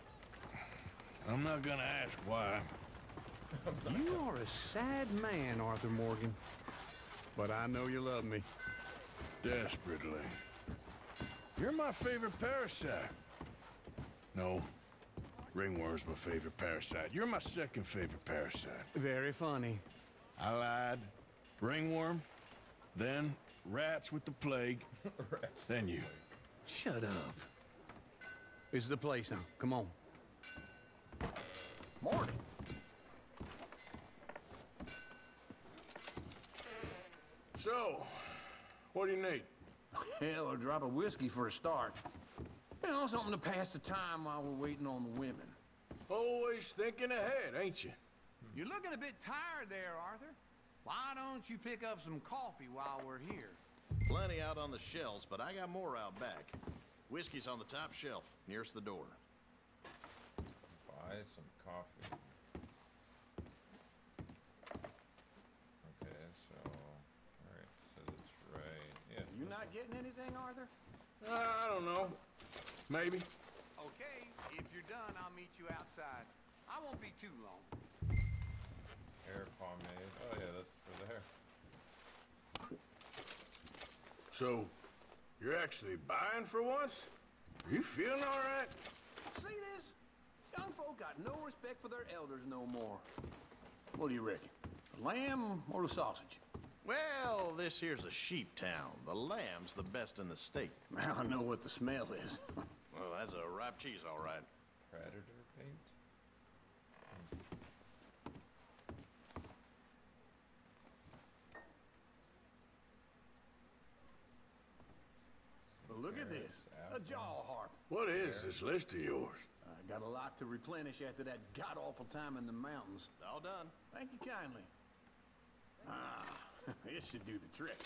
Speaker 3: I'm not gonna ask why.
Speaker 9: You are a sad man, Arthur Morgan. But I know you love me.
Speaker 3: Desperately. You're my favorite parasite. No. Ringworm's my favorite parasite. You're my second favorite parasite.
Speaker 9: Very funny.
Speaker 3: I lied. Ringworm, then rats with the plague, (laughs) then you.
Speaker 9: Shut up. This is the place now. Come on. Morning.
Speaker 3: So, what do you need?
Speaker 9: Hell, a drop of whiskey for a start. You know, something to pass the time while we're waiting on the women.
Speaker 3: Always thinking ahead, ain't you?
Speaker 9: You're looking a bit tired there, Arthur. Why don't you pick up some coffee while we're here?
Speaker 26: Plenty out on the shelves, but I got more out back. Whiskey's on the top shelf, nearest the door.
Speaker 2: Buy some coffee. Okay, so alright, says it's right. Yeah.
Speaker 9: You
Speaker 2: this
Speaker 9: not
Speaker 2: one.
Speaker 9: getting anything, Arthur?
Speaker 3: Uh, I don't know. Maybe.
Speaker 9: Okay, if you're done, I'll meet you outside. I won't be too long.
Speaker 2: hair pomade. Oh yeah, that's for the hair.
Speaker 3: So, you're actually buying for once? Are you feeling all right?
Speaker 9: See this? Young folk got no respect for their elders no more. What do you reckon? The lamb or the sausage?
Speaker 26: Well, this here's a sheep town. The lamb's the best in the state. (laughs)
Speaker 9: Now I know what the smell is.
Speaker 26: Well, that's a ripe cheese, all right.
Speaker 2: Predator paint.
Speaker 9: Well, look at this. A jaw harp.
Speaker 3: What is this list of yours?
Speaker 9: I got a lot to replenish after that god-awful time in the mountains.
Speaker 27: All done.
Speaker 9: Thank you kindly. Ah, (laughs) this should do the trick.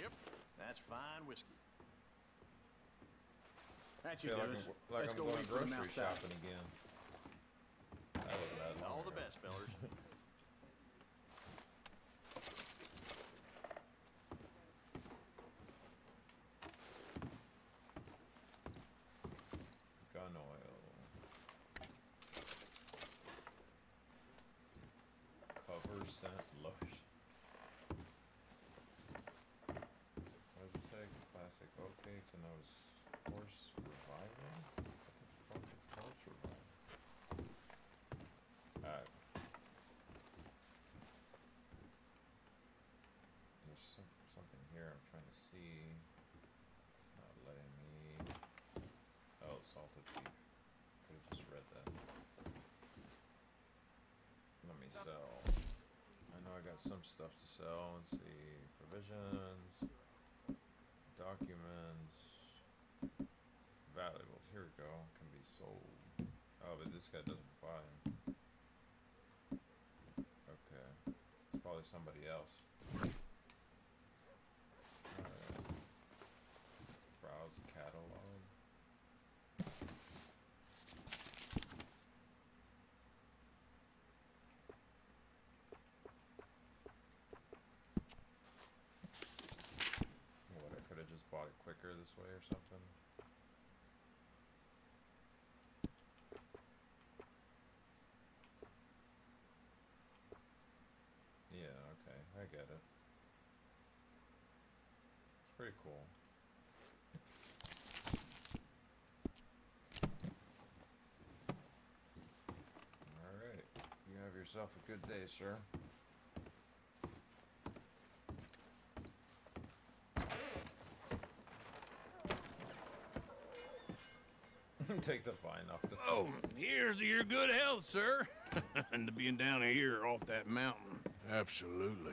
Speaker 27: Yep, that's fine whiskey.
Speaker 9: That should
Speaker 2: like
Speaker 9: do
Speaker 2: I'm, like
Speaker 9: Let's
Speaker 2: I'm
Speaker 9: go
Speaker 2: going grocery shopping again. That was bad.
Speaker 27: All the best, fellers. (laughs)
Speaker 2: Gun oil. Cover scent lotion. What does it say? Classic oat those horse revival? What the fuck is horse revival? Alright. There's some, something here I'm trying to see. It's not letting me. Oh, salted beef. Could have just read that. Let me sell. I know I got some stuff to sell. Let's see. Provisions. Documents. Valuables. Here we go. Can be sold. Oh, but this guy doesn't buy 'em. Okay. It's probably somebody else. Alright. Browse catalog. What, I could have just bought it quicker this way or something? Yeah, okay, I get it. It's pretty cool. Alright, you have yourself a good day, sir. (laughs) Take the fine off the
Speaker 9: Oh,
Speaker 2: face.
Speaker 9: here's to your good health, sir. (laughs) and to being down here off that mountain.
Speaker 3: Absolutely.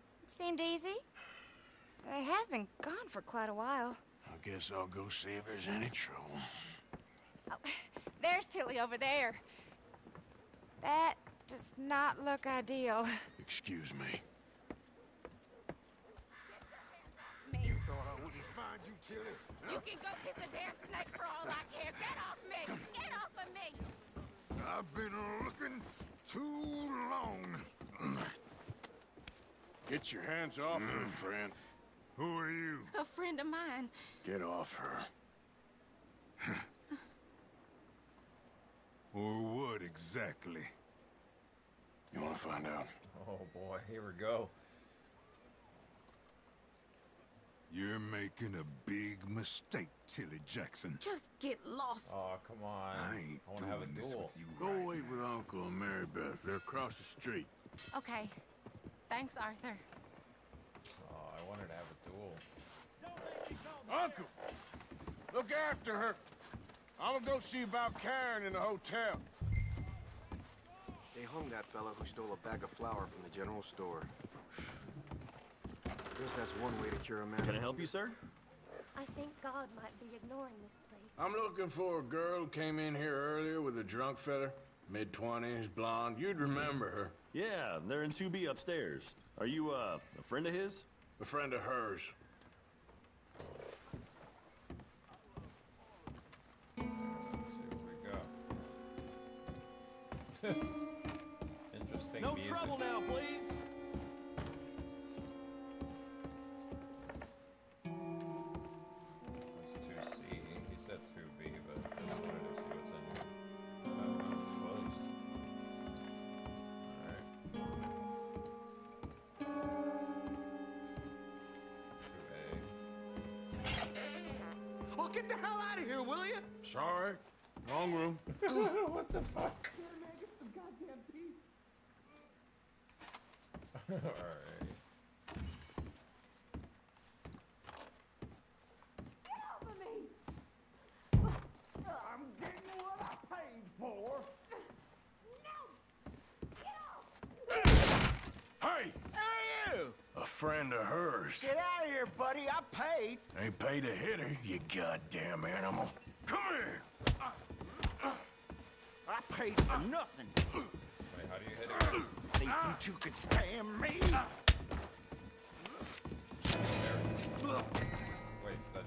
Speaker 23: Seemed easy. They have been gone for quite a while.
Speaker 3: I guess I'll go see if there's any trouble.
Speaker 23: Oh, (laughs) There's Tilly over there. That does not look ideal.
Speaker 3: Excuse me.
Speaker 6: You thought I wouldn't find you, Tilly?
Speaker 28: You can go kiss a damn snake for all I care. Get off me! Get off of me!
Speaker 6: I've been looking too long. (clears throat)
Speaker 3: Get your hands off her, mm. friend.
Speaker 6: Who are you?
Speaker 29: A friend of mine.
Speaker 3: Get off her. (laughs)
Speaker 6: Or what exactly?
Speaker 3: You want to find out?
Speaker 2: Oh boy, here we go.
Speaker 6: You're making a big mistake, Tilly Jackson.
Speaker 29: Just get lost.
Speaker 2: Oh, come on.
Speaker 6: I ain't
Speaker 2: I want to have a
Speaker 6: doing this
Speaker 2: duel.
Speaker 6: with you
Speaker 3: Go wait with Uncle and Mary Beth. They're across the street.
Speaker 29: Okay. Thanks, Arthur.
Speaker 2: Oh, I wanted to have a duel.
Speaker 3: Uncle! Look after her. I'm gonna go see about Karen in the hotel.
Speaker 30: They hung that fella who stole a bag of flour from the general store. Guess that's one way to cure a man.
Speaker 26: Can I help you, sir?
Speaker 31: I think God might be ignoring this place.
Speaker 3: I'm looking for a girl who came in here earlier with a drunk fella. Mid 20s, blonde. You'd remember her.
Speaker 26: Yeah, they're in 2B upstairs. Are you, uh, a friend of his?
Speaker 3: A friend of hers.
Speaker 2: Let's see what we got. (laughs) Interesting
Speaker 26: No
Speaker 2: music.
Speaker 26: trouble now, please.
Speaker 3: Sorry. Wrong room. (laughs)
Speaker 2: what the fuck? (laughs) Alright. Get off of me!
Speaker 3: I'm getting what I paid for. Hey!
Speaker 5: Hey, you!
Speaker 3: A friend of hers.
Speaker 5: Get out of here, buddy. I paid.
Speaker 3: Ain't paid to hit her, you goddamn animal. Come here!
Speaker 5: I paid for nothing.
Speaker 2: Wait, how do you hit it?
Speaker 5: Think you two could stand me?
Speaker 2: Wait, that. What, what,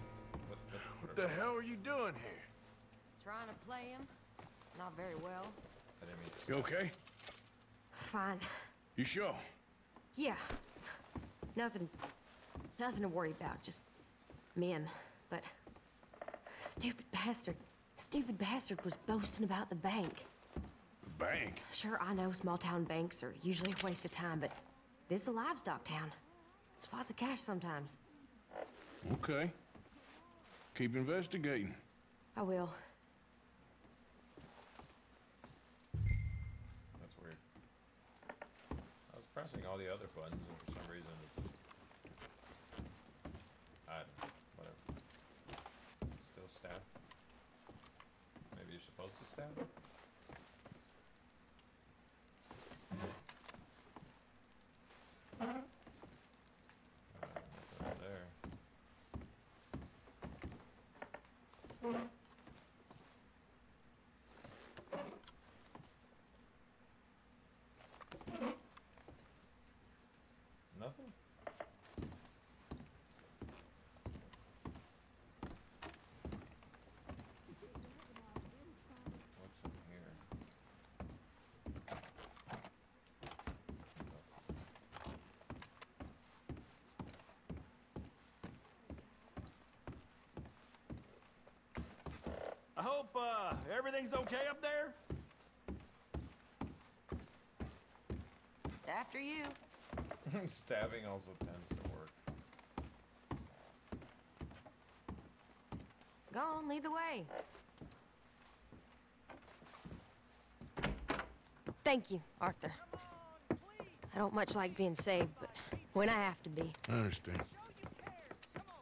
Speaker 3: What the hell are you doing here?
Speaker 19: Trying to play him? Not very well.
Speaker 2: I didn't mean to
Speaker 3: You okay?
Speaker 19: Fine.
Speaker 3: You sure?
Speaker 19: Yeah. Nothing. Nothing to worry about. Just men. But stupid bastard. Stupid bastard was boasting about the bank.
Speaker 3: The bank?
Speaker 19: Sure, I know small town banks are usually a waste of time, but this is a livestock town. There's lots of cash sometimes.
Speaker 3: Okay. Keep investigating.
Speaker 19: I will.
Speaker 2: That's weird. I was pressing all the other buttons and for some reason it just... I don't know. Whatever. Still stab? Maybe Uh, nothing there. Nothing? What's in here?
Speaker 26: I hope uh, everything's okay up there.
Speaker 19: After you. (laughs)
Speaker 2: Stabbing also tends to work.
Speaker 19: Go on, lead the way. Thank you, Arthur. I don't much like being saved, but when I have to be.
Speaker 3: I understand.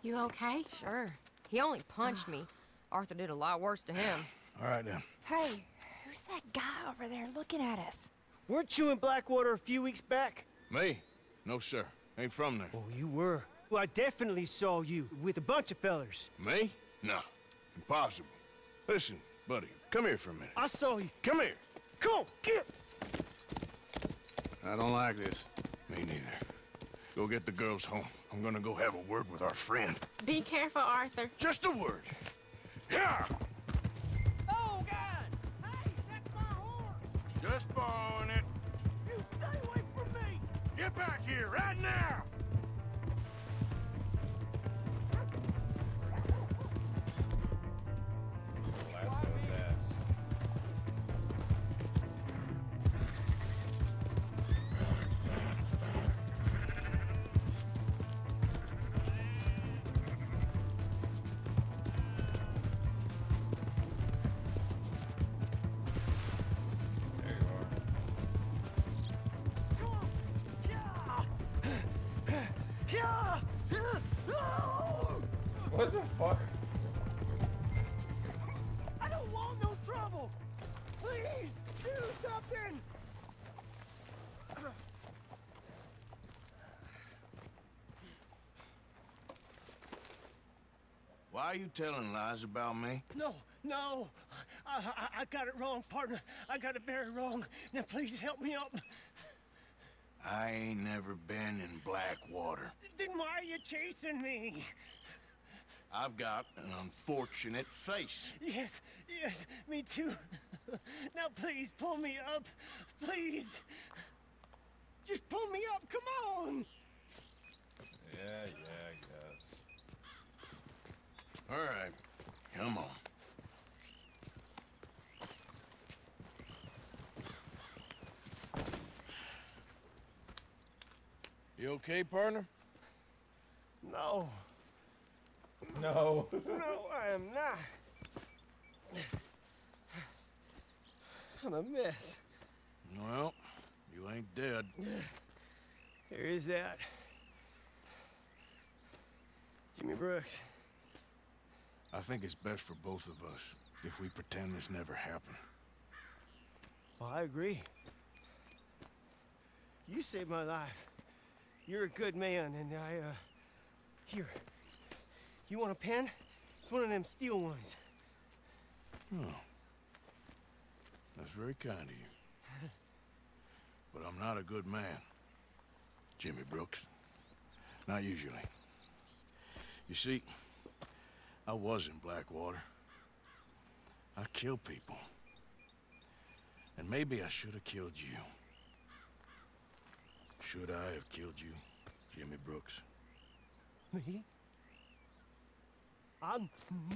Speaker 19: You okay? Sure. He only punched me. Arthur did a lot worse to him. (sighs)
Speaker 3: All right, then.
Speaker 23: Hey, who's that guy over there looking at us?
Speaker 11: Weren't you in Blackwater a few weeks back?
Speaker 3: Me? No, sir. Ain't from there.
Speaker 11: Oh, you were. Well, I definitely saw you with a bunch of fellers.
Speaker 3: Me? No. Impossible. Listen, buddy, come here for a minute.
Speaker 11: I saw you.
Speaker 3: Come here.
Speaker 11: Come on, get.
Speaker 3: I don't like this. Me neither. Go get the girls home. I'm gonna go have a word with our friend.
Speaker 29: Be careful, Arthur.
Speaker 3: Just a word. Yeah!
Speaker 11: Oh, God! Hey, that's my horse!
Speaker 3: Just borrowing it.
Speaker 11: You stay away from me!
Speaker 3: Get back here right now! Are you telling lies about me?
Speaker 11: No, no! I, I, I got it wrong, partner. I got it very wrong. Now, please help me up.
Speaker 3: I ain't never been in Blackwater.
Speaker 11: Then why are you chasing me?
Speaker 3: I've got an unfortunate face.
Speaker 11: Yes, yes, me too. Now, please, pull me up. Please. Just pull me up, come on!
Speaker 2: Yeah, yeah, I guess.
Speaker 3: All right, come on. You okay, partner?
Speaker 11: No.
Speaker 2: No. (laughs)
Speaker 11: No, I am not. I'm a mess.
Speaker 3: Well, you ain't dead.
Speaker 11: There is that. Jimmy Brooks.
Speaker 3: I think it's best for both of us if we pretend this never happened.
Speaker 11: Well, I agree. You saved my life. You're a good man, and I, uh... Here. You want a pen? It's one of them steel ones.
Speaker 3: Oh. That's very kind of you. (laughs) But I'm not a good man. Jimmy Brooks. Not usually. You see, I was in Blackwater. I killed people. And maybe I should have killed you. Should I have killed you, Jimmy Brooks?
Speaker 11: Me? I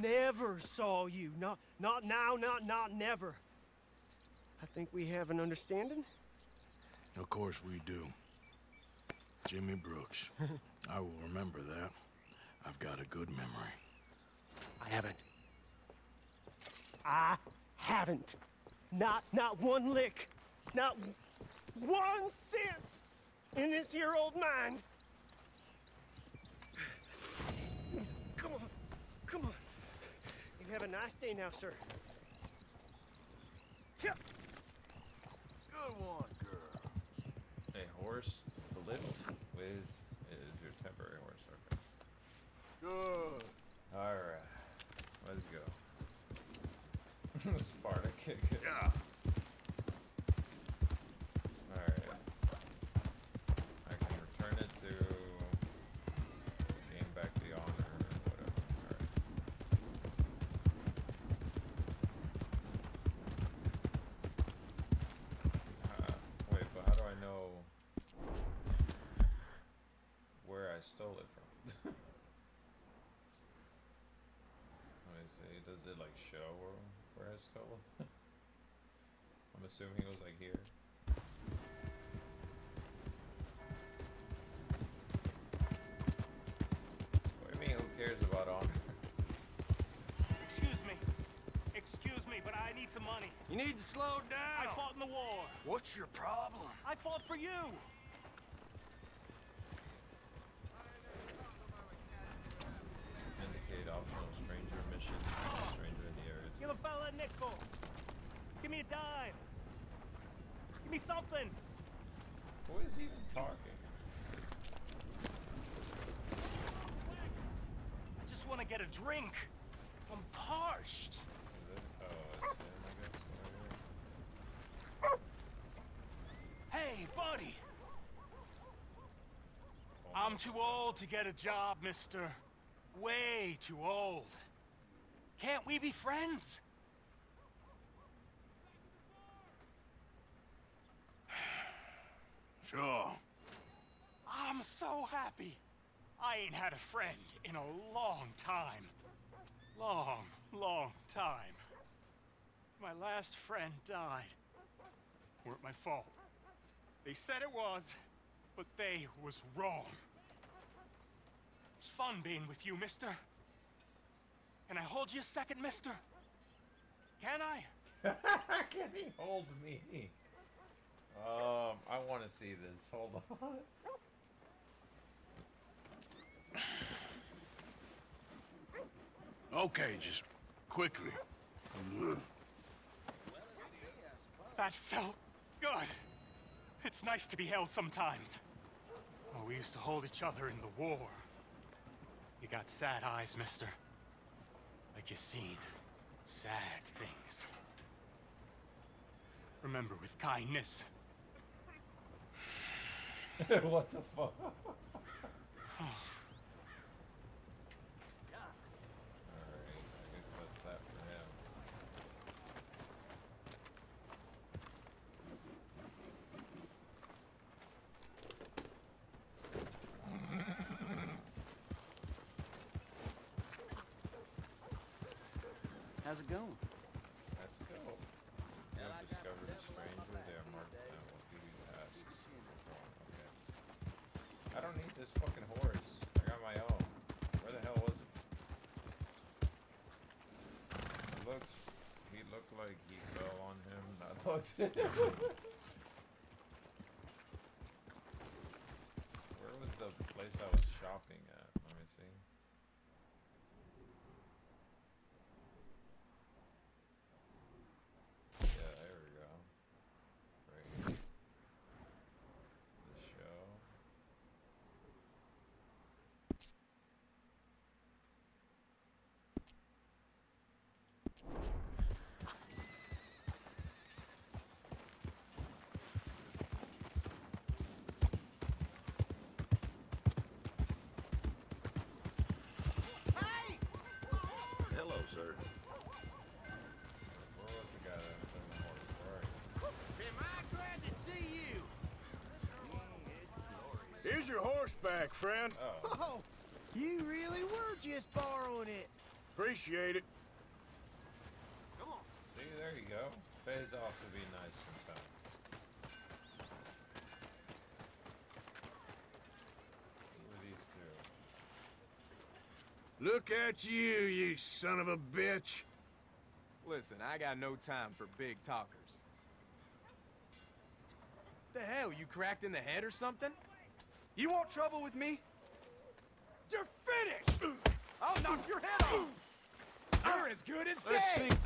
Speaker 11: never saw you. Not, not now, not, not never. I think we have an understanding.
Speaker 3: Of course we do. Jimmy Brooks. (laughs) I will remember that. I've got a good memory.
Speaker 11: I haven't. I haven't. Not, not one lick. Not one sense in this here old mind. Come on, come on. You have a nice day now, sir. Yeah.
Speaker 3: Good one, girl.
Speaker 2: A horse lift with is your temporary horse. Okay.
Speaker 3: Good.
Speaker 2: All right. Let's go. (laughs) Sparta kick.
Speaker 3: Yeah.
Speaker 2: All right. I can return it to gain back the honor or whatever. All right. Uh, wait, but how do I know where I stole it from? Let me see. Does it like show where, where I stole it? I'm assuming it was like here. What do you mean? Who cares about honor?
Speaker 11: Excuse me. Excuse me, but I need some money.
Speaker 9: You need to slow down.
Speaker 11: I fought in the war.
Speaker 9: What's your problem?
Speaker 11: I fought for you.
Speaker 2: Indicate optional stranger mission. Stranger in the area.
Speaker 11: Give a fella a nickel. Give me a dime. Give me something.
Speaker 2: Who is even talking?
Speaker 11: I just want to get a drink. I'm parched.
Speaker 2: Oh, it's him, I guess. Right
Speaker 11: Hey, buddy. I'm too old to get a job, mister. Way too old. Can't we be friends? (sighs)
Speaker 3: Sure.
Speaker 11: I'm so happy. I ain't had a friend in a long time. Long, long time. My last friend died. Weren't my fault. They said it was, but they was wrong. It's fun being with you, mister. Can I hold you a second, mister? Can I? (laughs)
Speaker 2: Can he hold me? Um, I want to see this. Hold on.
Speaker 3: Okay, just quickly.
Speaker 11: That felt good. It's nice to be held sometimes. Oh, we used to hold each other in the war. You got sad eyes, mister. Like you've seen sad things. Remember with kindness. (laughs)
Speaker 2: what the fuck? (sighs) (laughs) Alright, I guess that's that for him.
Speaker 32: How's it going?
Speaker 2: That's dope. You have discovered a stranger. They are marked down. What do you ask? Okay. I don't need this fucking horse. I got my own. Where the hell was it? It looks. He looked like he fell on him. (laughs) That looked. (laughs)
Speaker 3: Here's your horseback, friend.
Speaker 33: Oh. oh, you really were just borrowing it.
Speaker 3: Appreciate it. Come on.
Speaker 2: See, there you go. Pays off to be nice sometimes. Who are these two?
Speaker 3: Look at you, you son of a bitch.
Speaker 34: Listen, I got no time for big talkers. The hell, you cracked in the head or something? You want trouble with me? You're finished! I'll knock your head off! You're as good as
Speaker 3: Let's
Speaker 34: dead!
Speaker 3: see.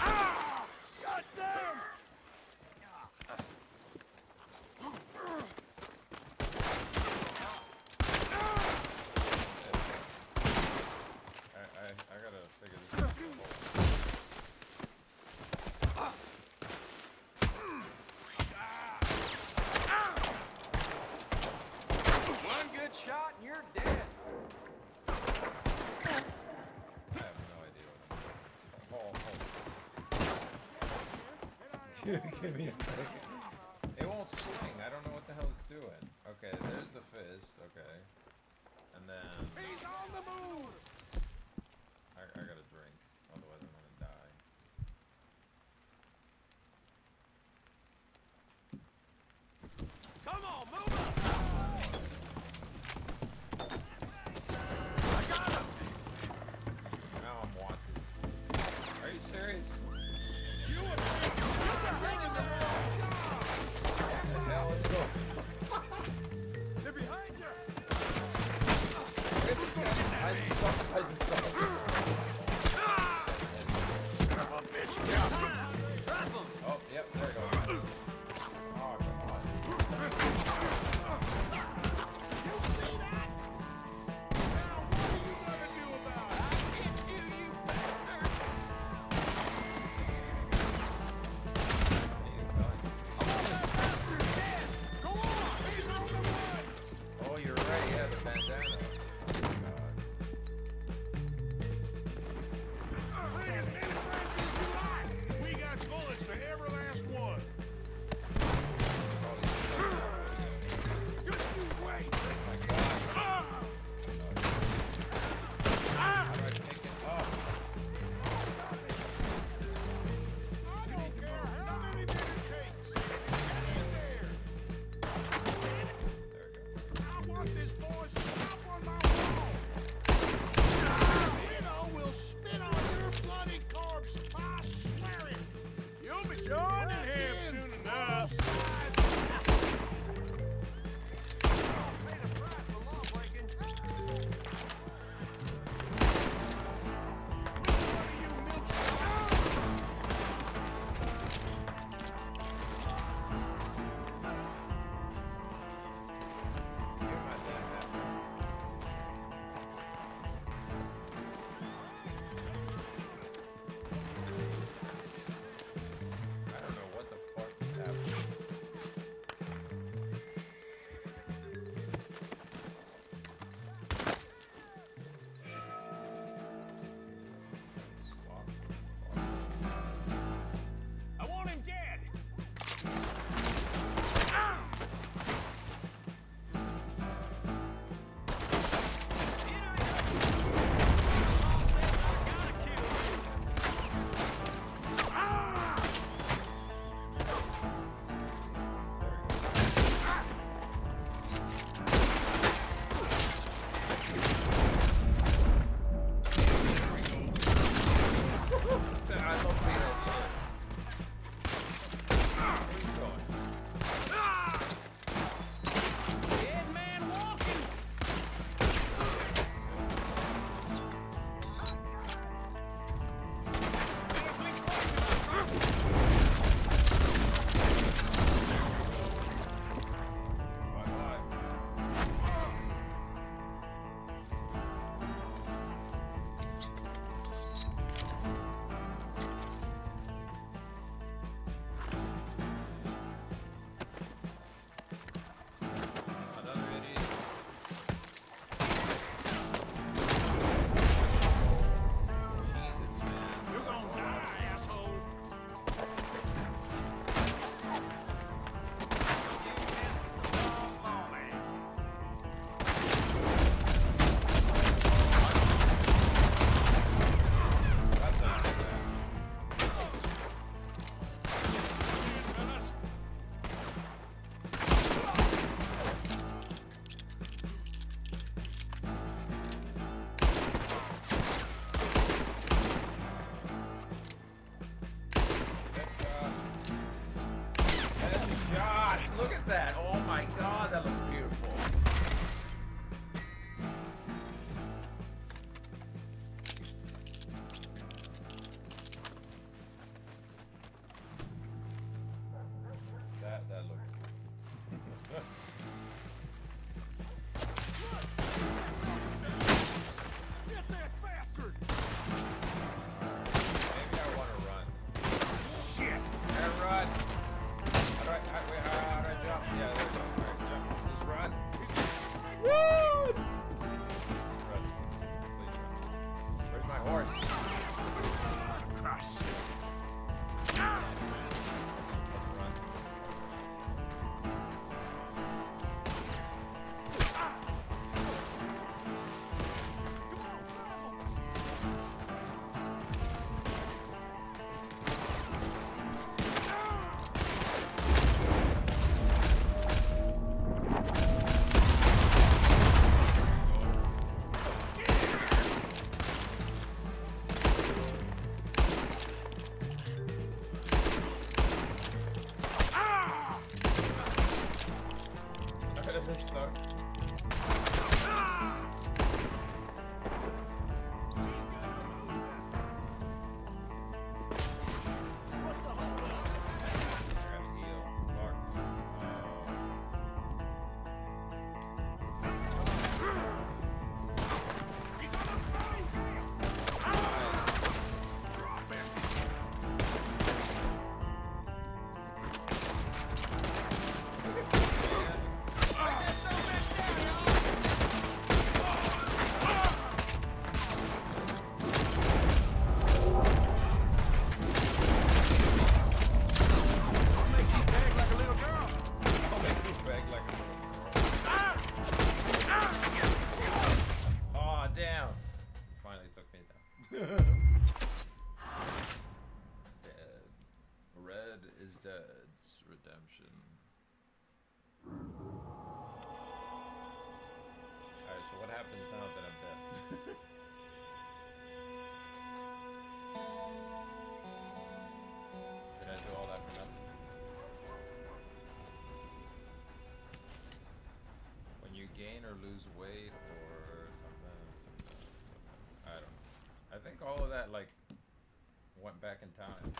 Speaker 34: Ah! God damn!
Speaker 2: I, I, I gotta figure this out.
Speaker 34: One good shot and you're dead.
Speaker 2: I have no idea what I'm doing. Oh, hold. (laughs) Give me a second. It won't swing. I don't know what the hell it's doing. Okay, there's the fist. Okay. And then
Speaker 34: He's on the move!
Speaker 2: I, I gotta do all that for nothing? When you gain or lose weight or something, something, something. I don't know. I think all of that, like, went back in time.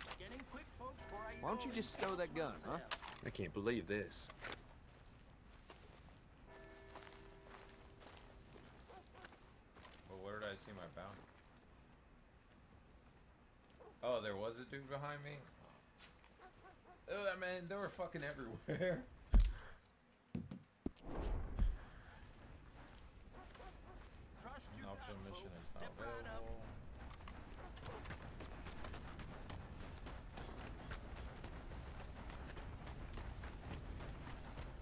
Speaker 30: Why don't you just stow that gun, huh?
Speaker 32: I can't believe this.
Speaker 2: Well, where did I see my bounty? Oh, there was a dude behind me? Oh, I mean, they were fucking everywhere. (laughs) An option mission is not available.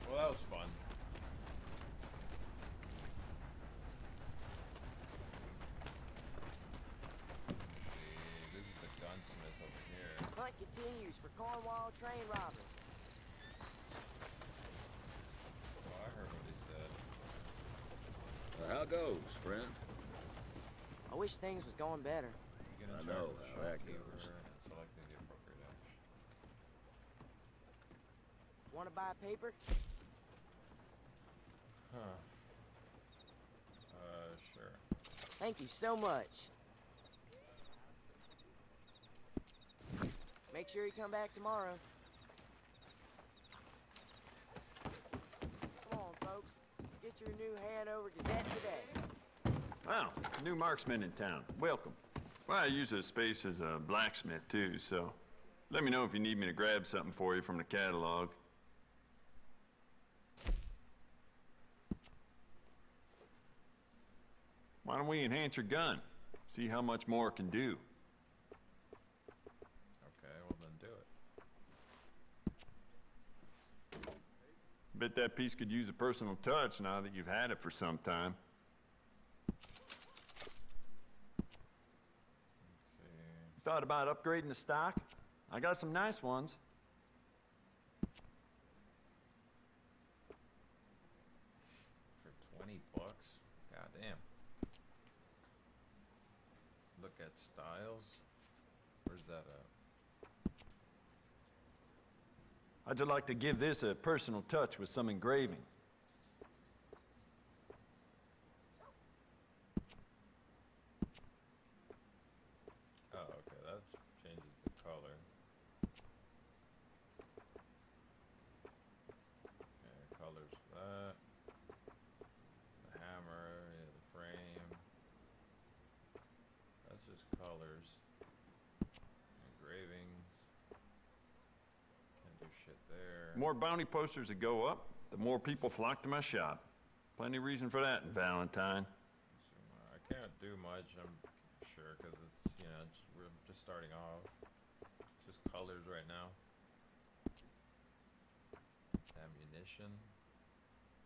Speaker 2: Well, that was fun. Let's see, this is the gunsmith over here.
Speaker 35: Hunt continues for Cornwall train robbers.
Speaker 2: Oh, I heard what he said.
Speaker 3: Well, how goes, friend?
Speaker 35: I wish things was going better.
Speaker 2: You can
Speaker 3: I know
Speaker 2: the
Speaker 3: how that
Speaker 2: shopkeeper
Speaker 3: goes.
Speaker 2: and select the appropriate action.
Speaker 35: Want to buy a paper?
Speaker 2: Huh. Uh, sure.
Speaker 35: Thank you so much. Make sure you come back tomorrow. Come on, folks. Get your new Hanover Gazette today.
Speaker 32: Wow, new marksman in town. Welcome.
Speaker 36: Well, I use this space as a blacksmith too, so let me know if you need me to grab something for you from the catalog. Why don't we enhance your gun? See how much more it can do.
Speaker 2: Okay, well then do it.
Speaker 36: Bet that piece could use a personal touch now that you've had it for some time.
Speaker 32: Thought about upgrading the stock? I got some nice ones.
Speaker 2: For 20 bucks? God damn. Look at styles. Where's that at?
Speaker 32: I'd just like to give this a personal touch with some engraving.
Speaker 2: Oh, okay, that changes the color. Okay, colors for that. The hammer, yeah, the frame. That's just colors. Engravings. Can't do shit there.
Speaker 36: The more bounty posters that go up, the more people flock to my shop. Plenty of reason for that Valentine.
Speaker 2: I can't do much, I'm sure, because it's, you know, just, we're just starting off. Just colors right now. Ammunition.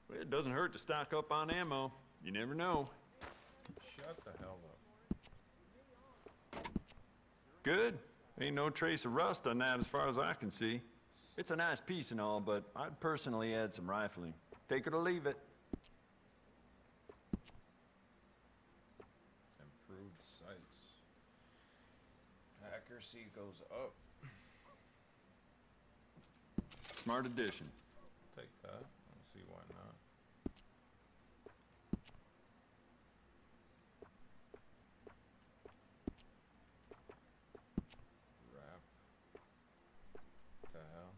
Speaker 36: Well, it doesn't hurt to stock up on ammo. You never know.
Speaker 2: Shut the hell up.
Speaker 36: Good. Ain't no trace of rust on that as far as I can see.
Speaker 32: It's a nice piece and all, but I'd personally add some rifling. Take it or leave it.
Speaker 2: Improved sights. Accuracy goes up.
Speaker 36: Smart addition.
Speaker 2: Take that. I don't see why not. Wrap. The hell?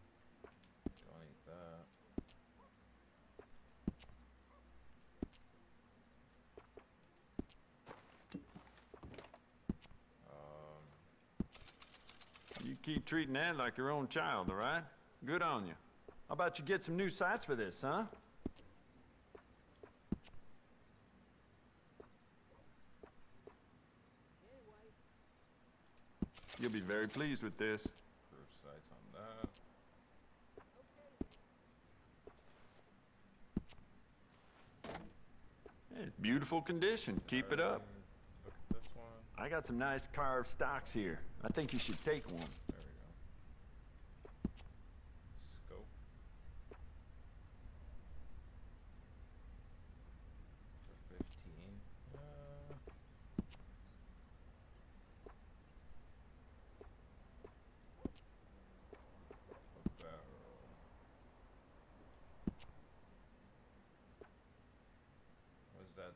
Speaker 2: Don't eat that. Um,
Speaker 36: You keep treating that like your own child, all right? Good on you.
Speaker 32: How about you get some new sights for this, huh?
Speaker 36: You'll be very pleased with this.
Speaker 2: proof on that.
Speaker 36: Hey, beautiful condition. Keep it up.
Speaker 2: Look at this one.
Speaker 32: I got some nice carved stocks here. I think you should take one.
Speaker 2: There we go. Scope.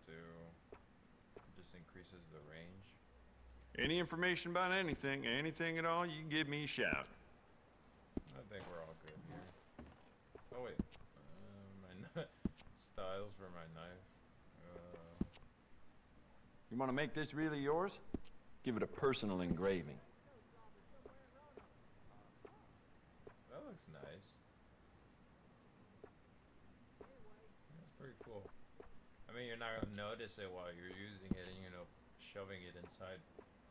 Speaker 2: to just increases the range.
Speaker 36: Any information about anything, anything at all, you give me a shout.
Speaker 2: I think we're all good here. Oh wait, uh, my (laughs) styles for my knife. Uh,
Speaker 32: You want to make this really yours? Give it a personal engraving.
Speaker 2: that looks nice. That's pretty cool. I mean, you're not gonna notice it while you're using it, and you know, shoving it inside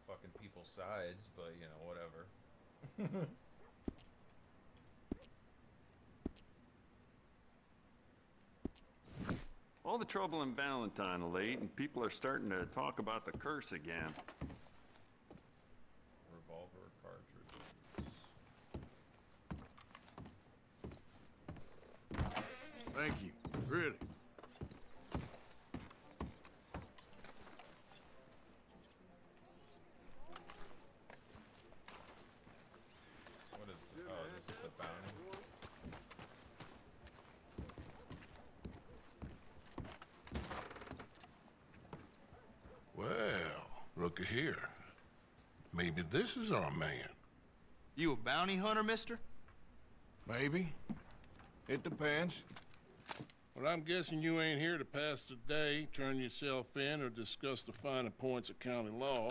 Speaker 2: fucking people's sides, but you know, whatever. (laughs)
Speaker 36: All the trouble in Valentine of late, and people are starting to talk about the curse again.
Speaker 2: Revolver cartridges.
Speaker 3: Thank you. Really.
Speaker 2: What is the, oh, this is the bounty.
Speaker 6: Well, looky here. Maybe this is our man.
Speaker 33: You a bounty hunter, mister?
Speaker 3: Maybe. It depends.
Speaker 6: Well, I'm guessing you ain't here to pass the day, turn yourself in, or discuss the finer points of county law.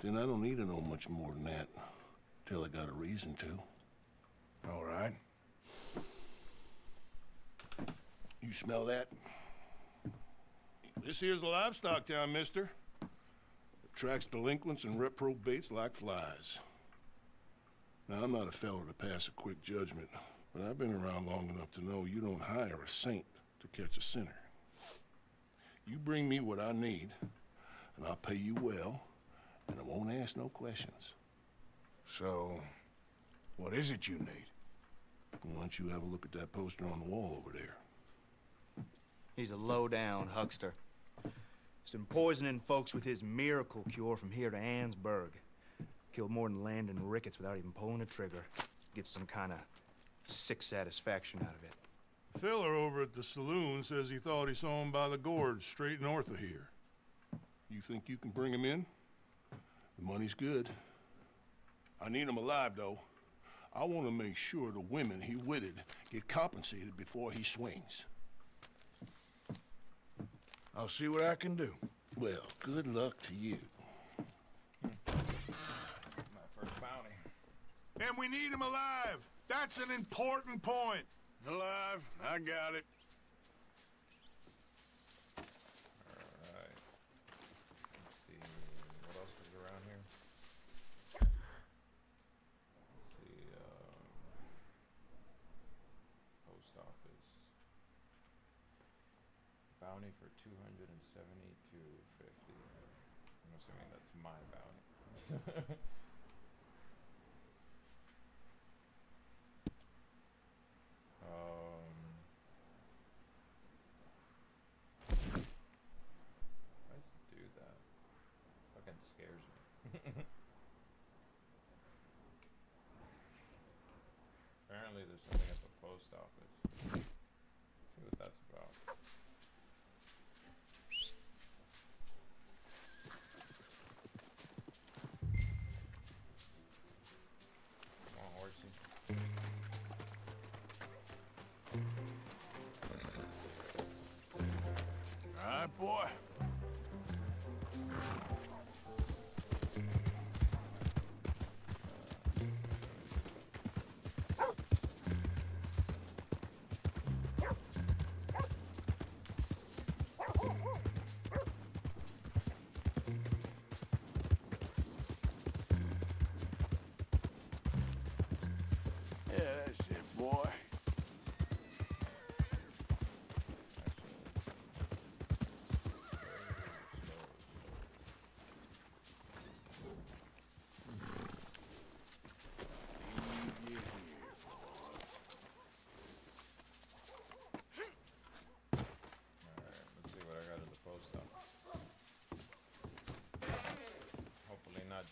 Speaker 6: Then I don't need to know much more than that. Till I got a reason to.
Speaker 3: All right.
Speaker 6: You smell that? This here's a livestock town, mister. Attracts delinquents and reprobates like flies. Now, I'm not a fellow to pass a quick judgment, but I've been around long enough to know you don't hire a saint to catch a sinner. You bring me what I need, and I'll pay you well, and I won't ask no questions.
Speaker 3: So, what is it you need?
Speaker 6: Why don't you have a look at that poster on the wall over there?
Speaker 33: He's a low-down huckster. He's been poisoning folks with his miracle cure from here to Annesburg. Killed more than Landon Ricketts without even pulling a trigger. Gets some kind of sick satisfaction out of it.
Speaker 6: Feller over at the saloon says he thought he saw him by the gorge straight north of here. You think you can bring him in? The money's good. I need him alive, though. I want to make sure the women he witted get compensated before he swings.
Speaker 3: I'll see what I can do.
Speaker 6: Well, good luck to you.
Speaker 2: My first bounty.
Speaker 6: And we need him alive. That's an important point.
Speaker 3: Alive. I got it.
Speaker 2: Alright. Let's see. What else is around here? Let's see, um, post office. Bounty for 272.50. I'm assuming that's my bounty. (laughs)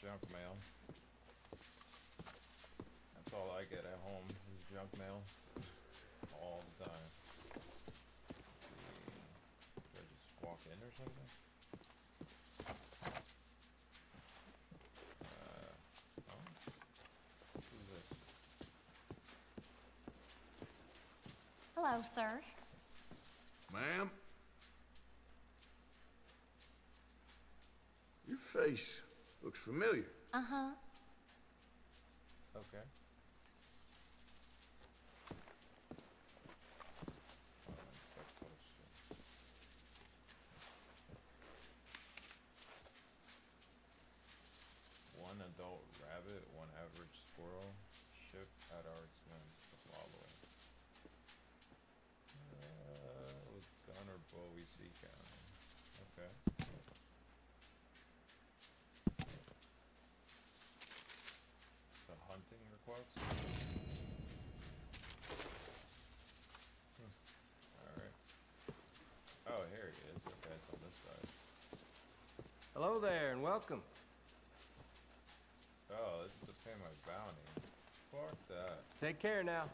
Speaker 2: junk mail. That's all I get at home is junk mail. All the time. Let's see. walk in or something? Uh, oh. Who's this?
Speaker 28: Hello, sir.
Speaker 3: Ma'am? Your face looks familiar.
Speaker 28: Uh huh.
Speaker 2: Okay. Oh, inspect poster. One adult rabbit, one average squirrel, ship at our expense to Walloway. Uh, with gun or bow we see county. Okay. The hunting request? Hmm. Alright. Oh, here he is. Okay, it's on this side.
Speaker 37: Hello there, and welcome.
Speaker 2: Oh, this is to pay my bounty. Fuck that.
Speaker 37: Take care now.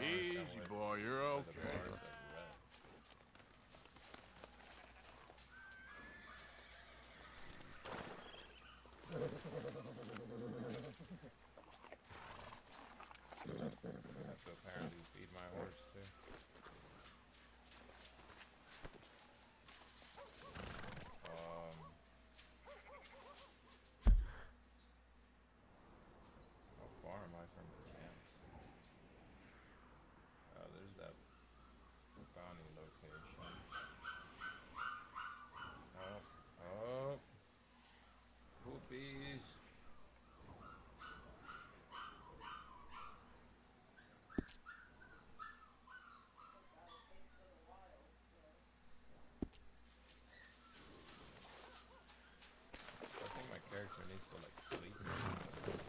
Speaker 3: Easy, boy, you're okay.
Speaker 2: bar is like red. I have to apparently feed my horse too. Um. How far am I from the camps? Oh, there's that bounty location. Oh, oh. Poopies. I think my character needs to like sleep. or something.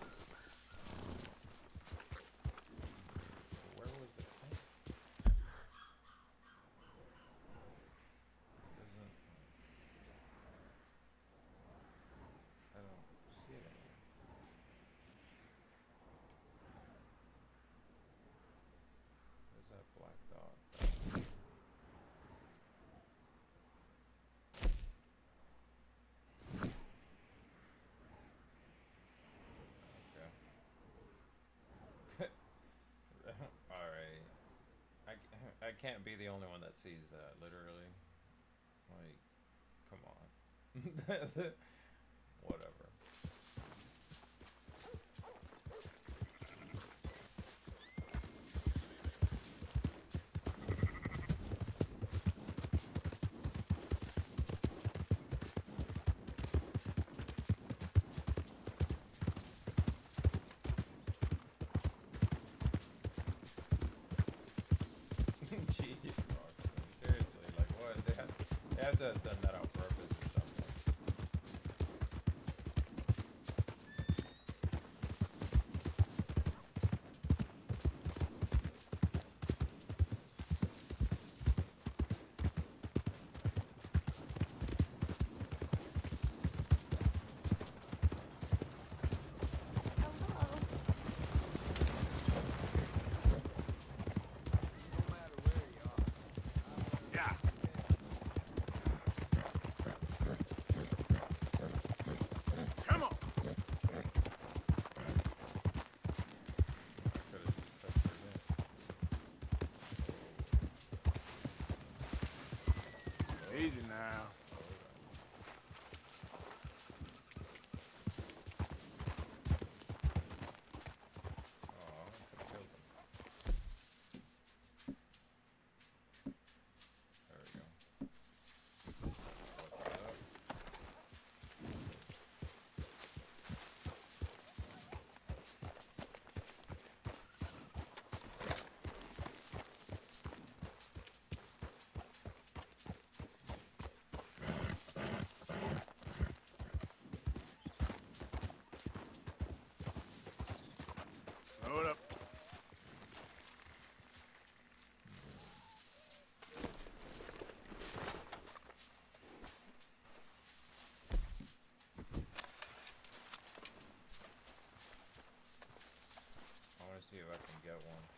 Speaker 2: Where was the tank? Doesn't. I don't see it anywhere. Where's that black dot? Okay. Alright. I, c- I can't be the only one that sees that, literally. Like, come on. (laughs) (laughs) see if I can get one.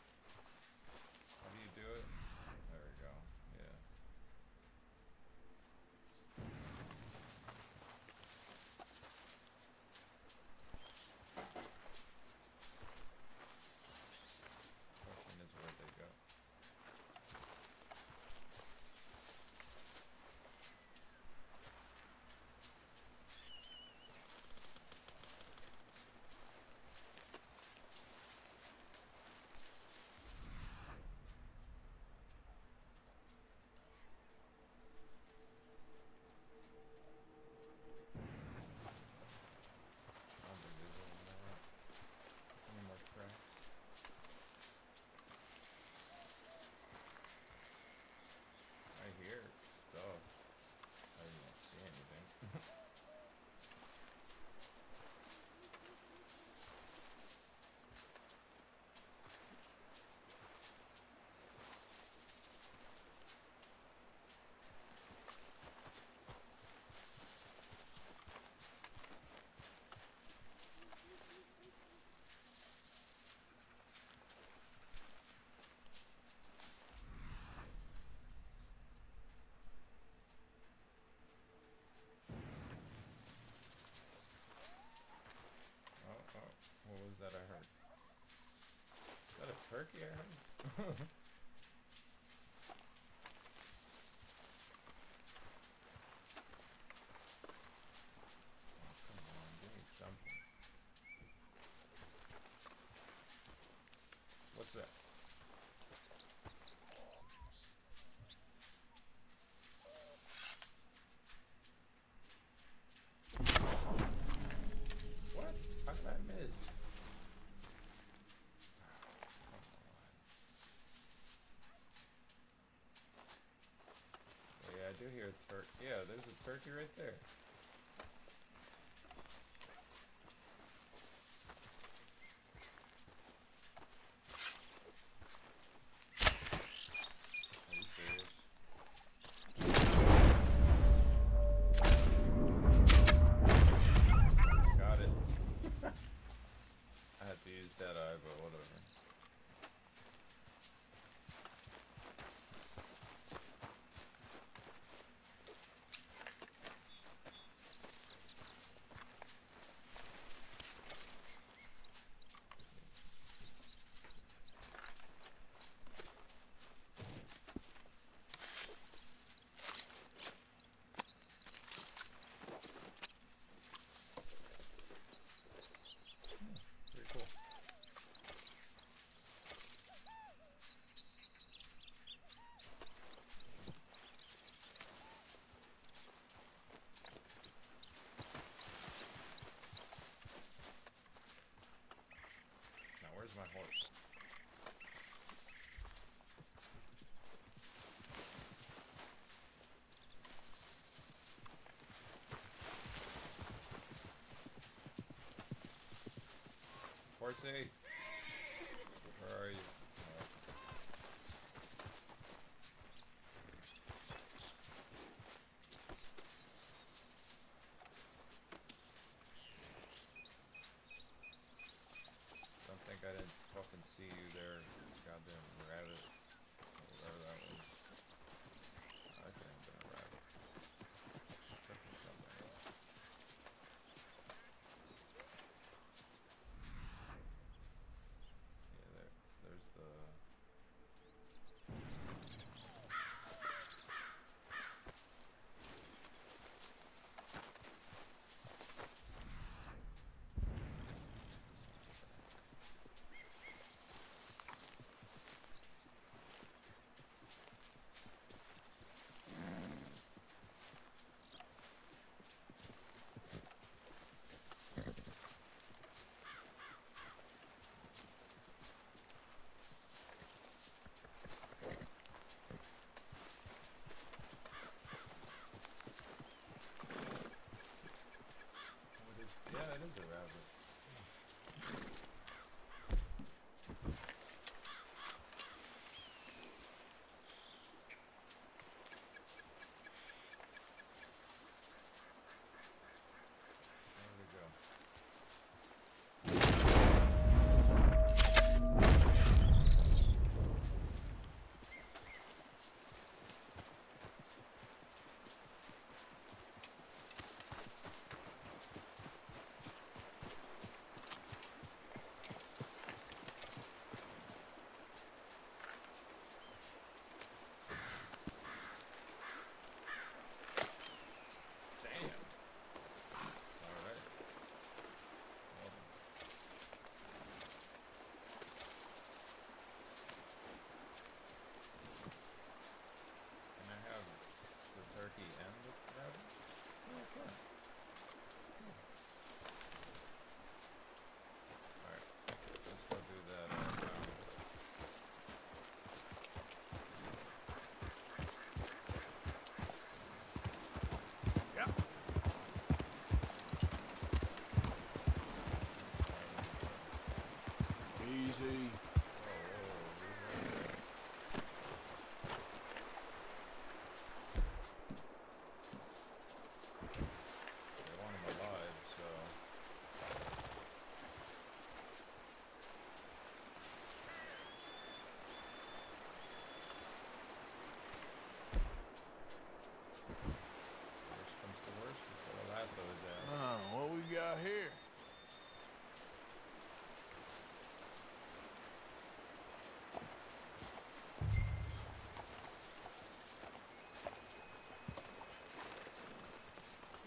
Speaker 2: turkey or anything? (laughs) do? Yeah, there's a turkey right there. say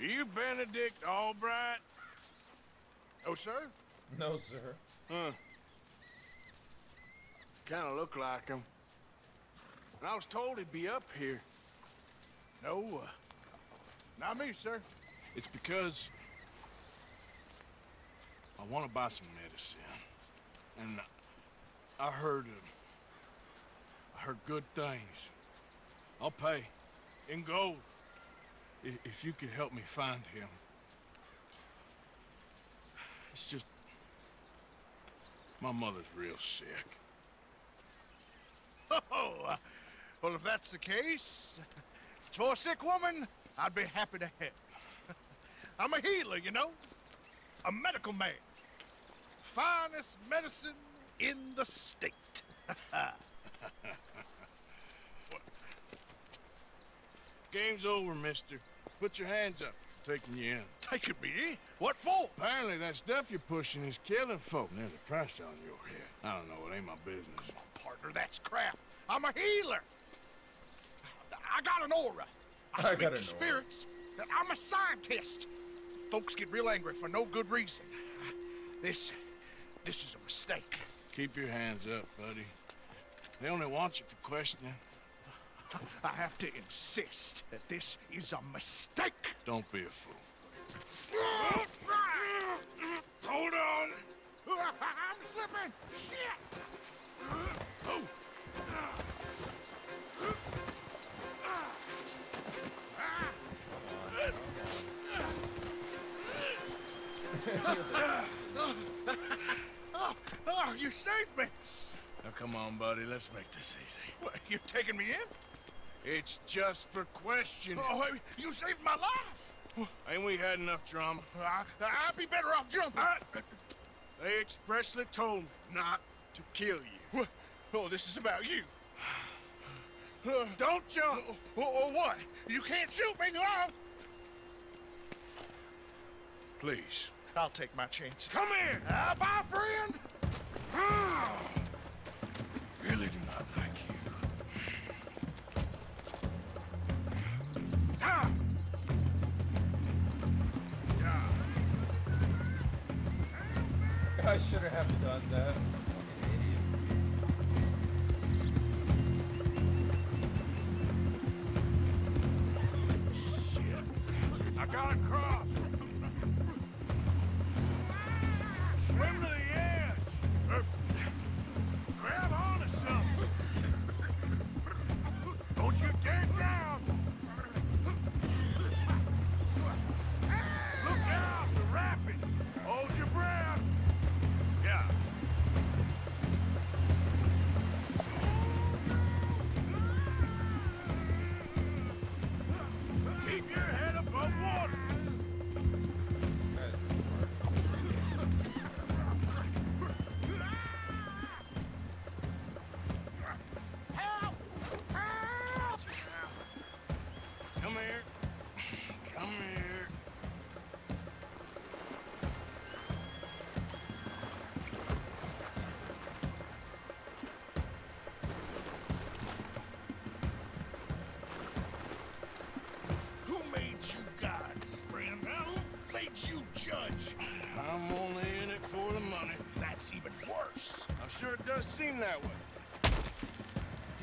Speaker 2: you
Speaker 3: Benedict Allbright? Oh, sir?
Speaker 2: No, sir.
Speaker 3: Huh. Kind of look like him. And I was told he'd be up here. No, uh, not me, sir. It's because I want to buy some medicine. And I heard, uh, I heard good things. I'll pay in gold if you could help me find him. It's just my mother's real sick. (laughs)
Speaker 6: Oh, uh, well, if that's the case, for a sick woman, I'd be happy to help. (laughs) I'm a healer, you know, a medical man. Finest medicine in the state. (laughs)
Speaker 3: Game's over, mister. Put your hands up. I'm taking you in.
Speaker 6: Taking me in? What for?
Speaker 3: Apparently that stuff you're pushing is killing folk. There's a price on your head. I don't know. It ain't my business.
Speaker 6: Partner, that's crap. I'm a healer. I got an aura. I,
Speaker 2: I
Speaker 6: speak to
Speaker 2: an
Speaker 6: spirits. I'm a scientist. Folks get real angry for no good reason. This, this is a mistake.
Speaker 3: Keep your hands up, buddy. They only want you for questioning.
Speaker 6: I have to insist that this is a mistake.
Speaker 3: Don't be a fool.
Speaker 6: Hold on. (laughs) I'm slipping. Shit. Oh. oh, oh, you saved me.
Speaker 3: Now come on, buddy. Let's make this easy.
Speaker 6: What, you taking me in?
Speaker 3: It's just for questioning.
Speaker 6: Oh, you saved my life.
Speaker 3: Ain't we had enough drama?
Speaker 6: I, I'd be better off jumping.
Speaker 3: They expressly told me not to kill you.
Speaker 6: What? Oh, this is about you. (sighs)
Speaker 3: Don't jump!
Speaker 6: Oh, oh, what? You can't shoot me, no!
Speaker 3: Please.
Speaker 6: I'll take my chance.
Speaker 3: Come here!
Speaker 6: Uh, bye, friend! (sighs)
Speaker 3: really do not like you.
Speaker 2: I should have done that.
Speaker 3: I gotta cross.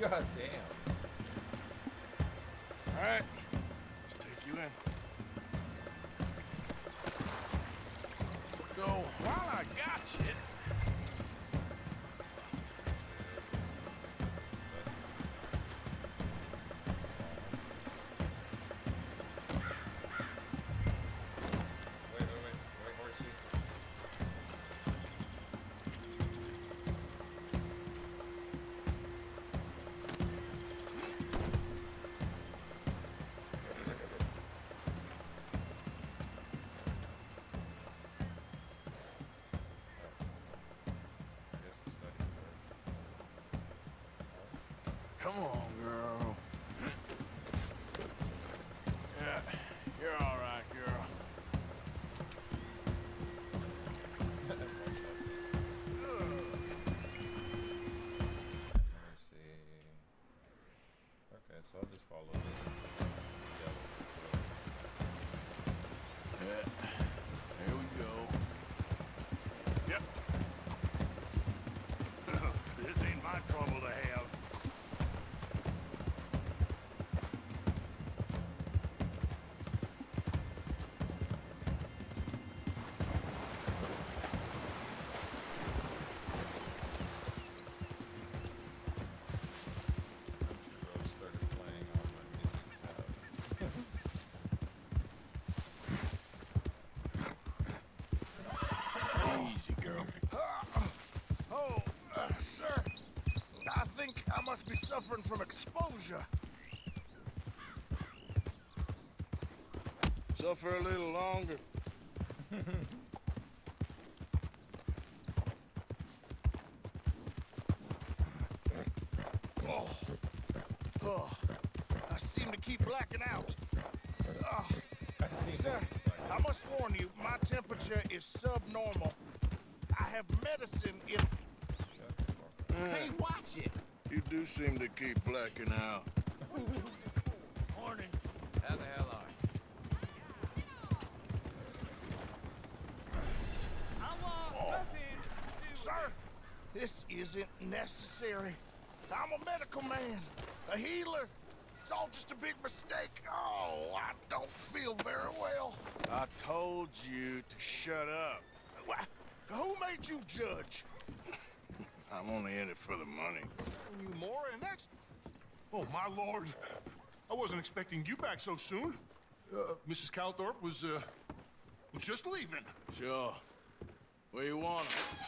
Speaker 6: God
Speaker 3: Come on, girl. Think I must be suffering from exposure. Suffer a little longer. (laughs) seem to keep blacking out.
Speaker 9: Morning.
Speaker 30: How the hell are you?
Speaker 3: Oh. Sir, this isn't necessary. I'm a medical man, a healer. It's all just a big mistake. Oh, I don't feel very well. I told you to shut up. Wha- Who made you judge? I'm only in it for the money.
Speaker 6: You more, and that's... Oh, my lord. I wasn't expecting you back so soon. Uh, Mrs. Calthorpe was, uh, was just leaving.
Speaker 3: Sure. Where you want 'em?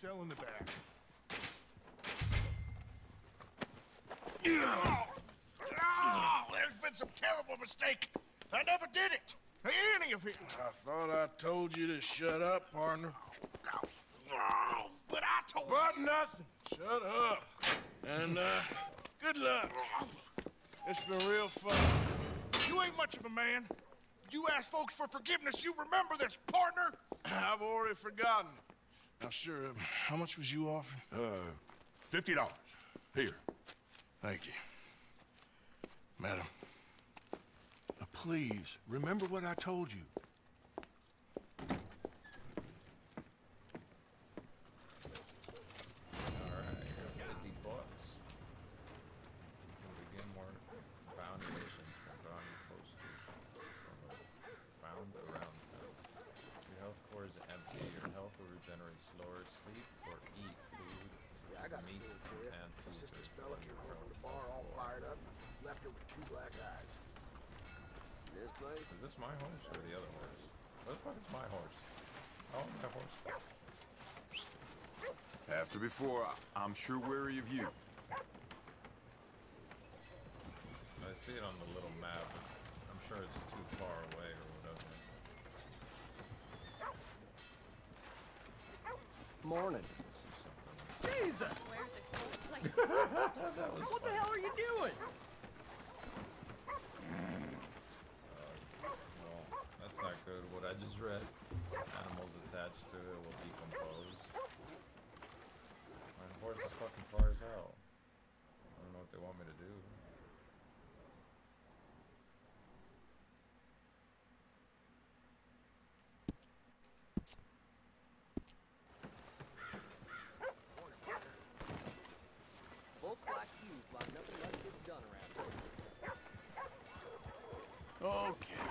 Speaker 6: Cell in the back.
Speaker 3: Oh, oh, there's been some terrible mistake. I never did it. Any of it. I thought I told you to shut up, partner. Oh, but I told but you. nothing. Shut up. And, uh, good luck. It's been real fun. You ain't much of a man. You ask folks for forgiveness, you remember this, partner? (clears throat) I've already forgotten. Now, sure, um, how much was you offering?
Speaker 6: Uh, fifty dollars. Here.
Speaker 3: Thank you. Madam.
Speaker 6: Uh, please, remember what I told you.
Speaker 2: Alright, 50 bucks. Can begin more bounty missions from bounty posters. From a- Found around town. Your health core is empty. Your health will regenerate slower. Sleep or eat food.
Speaker 38: Yeah, I got
Speaker 2: meat
Speaker 38: news for you.
Speaker 2: and
Speaker 38: My
Speaker 2: food.
Speaker 38: sister's
Speaker 2: based
Speaker 38: fella
Speaker 2: on
Speaker 38: came
Speaker 2: your
Speaker 38: home from the
Speaker 2: health
Speaker 38: bar all
Speaker 2: core.
Speaker 38: fired up, left her with two black eyes.
Speaker 30: This place?
Speaker 2: Is this my horse or the other horse? What the fuck is my horse? Oh, my horse.
Speaker 39: After before, I- I'm sure wary of you.
Speaker 2: I see it on the little map. I'm sure it's too far away or whatever.
Speaker 37: Morning.
Speaker 34: Jesus! (laughs)
Speaker 2: That was
Speaker 34: what the hell are you doing?
Speaker 2: Well, that's. What I just read. Animals attached to it will decompose. My horse is fucking far as hell. I don't know what they want me to do.
Speaker 30: Folks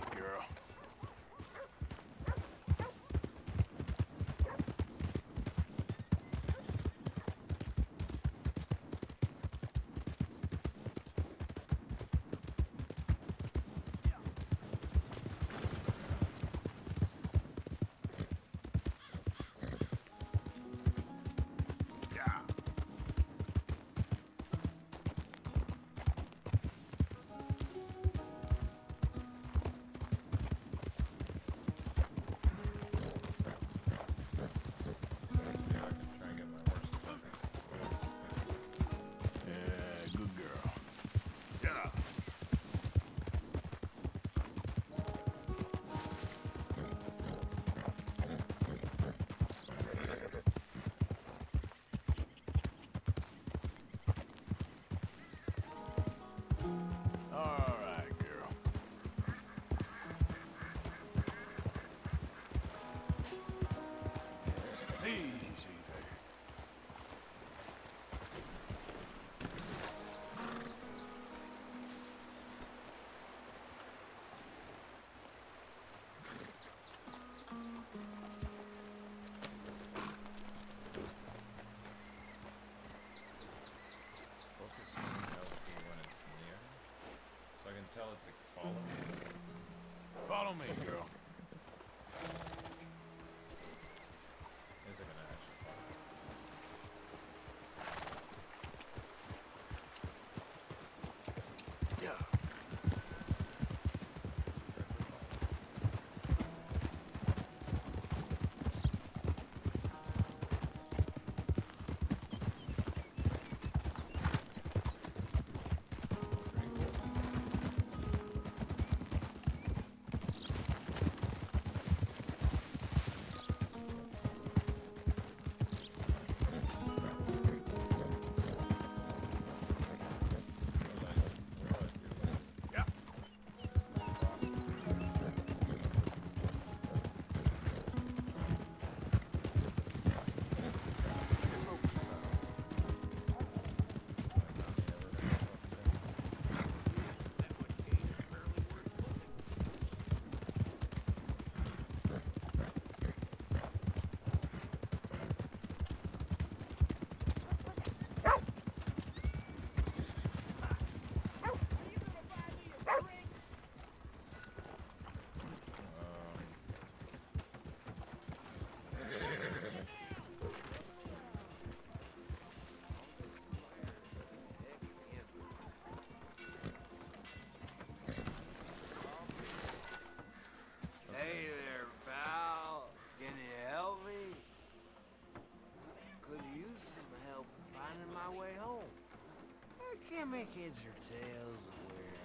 Speaker 30: like you find nothing less gets done around here.
Speaker 3: Okay, girl.
Speaker 9: can't make heads or tails of where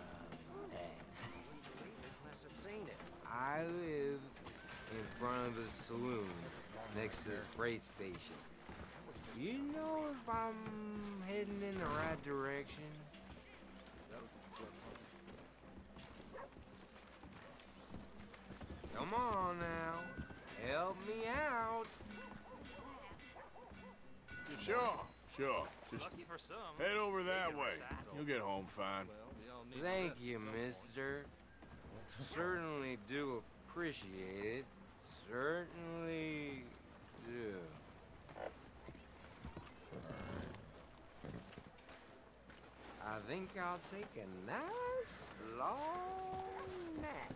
Speaker 9: I'm at.
Speaker 6: Must have seen it.
Speaker 9: I live in front of the saloon next to the freight station. You know if I'm heading in the right direction? Come on now. Help me out.
Speaker 3: Sure, sure. Just
Speaker 40: Lucky for some.
Speaker 3: head over that way.
Speaker 40: our.
Speaker 3: You'll get home fine.
Speaker 40: We
Speaker 9: Thank you, mister. Certainly do appreciate it. Certainly do. I think I'll take a nice long nap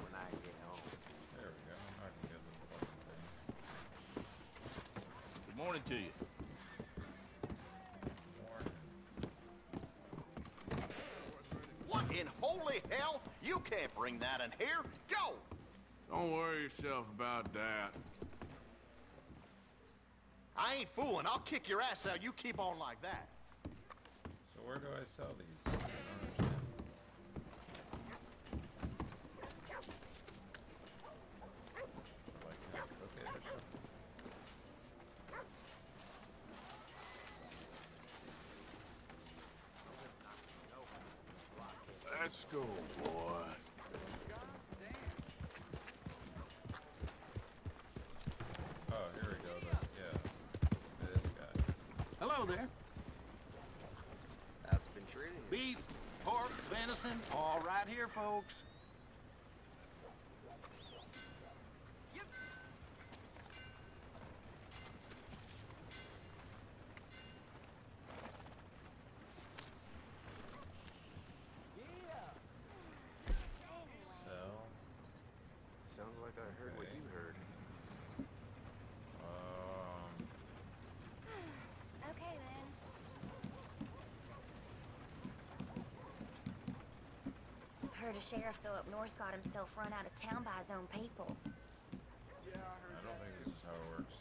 Speaker 9: when I get home.
Speaker 2: There we go. I can get the fucking thing.
Speaker 36: Good morning to you.
Speaker 26: Can't bring that in here. Go!
Speaker 3: Don't worry yourself about that.
Speaker 26: I ain't fooling. I'll kick your ass out. You keep on like that.
Speaker 2: So where do I sell these? I don't understand. Like, can I cook it or something?
Speaker 3: Let's go, boy.
Speaker 2: Oh, here we go. The, yeah, this guy.
Speaker 5: Hello there.
Speaker 9: That's been treating
Speaker 5: Beef, pork, venison, all right here, folks.
Speaker 2: Sell.
Speaker 6: Sounds like I heard what
Speaker 2: Okay.
Speaker 6: you heard.
Speaker 2: Um,
Speaker 23: Okay then. Heard a sheriff go up north got himself run out of town by his own people.
Speaker 2: Yeah, I don't think this is how it works.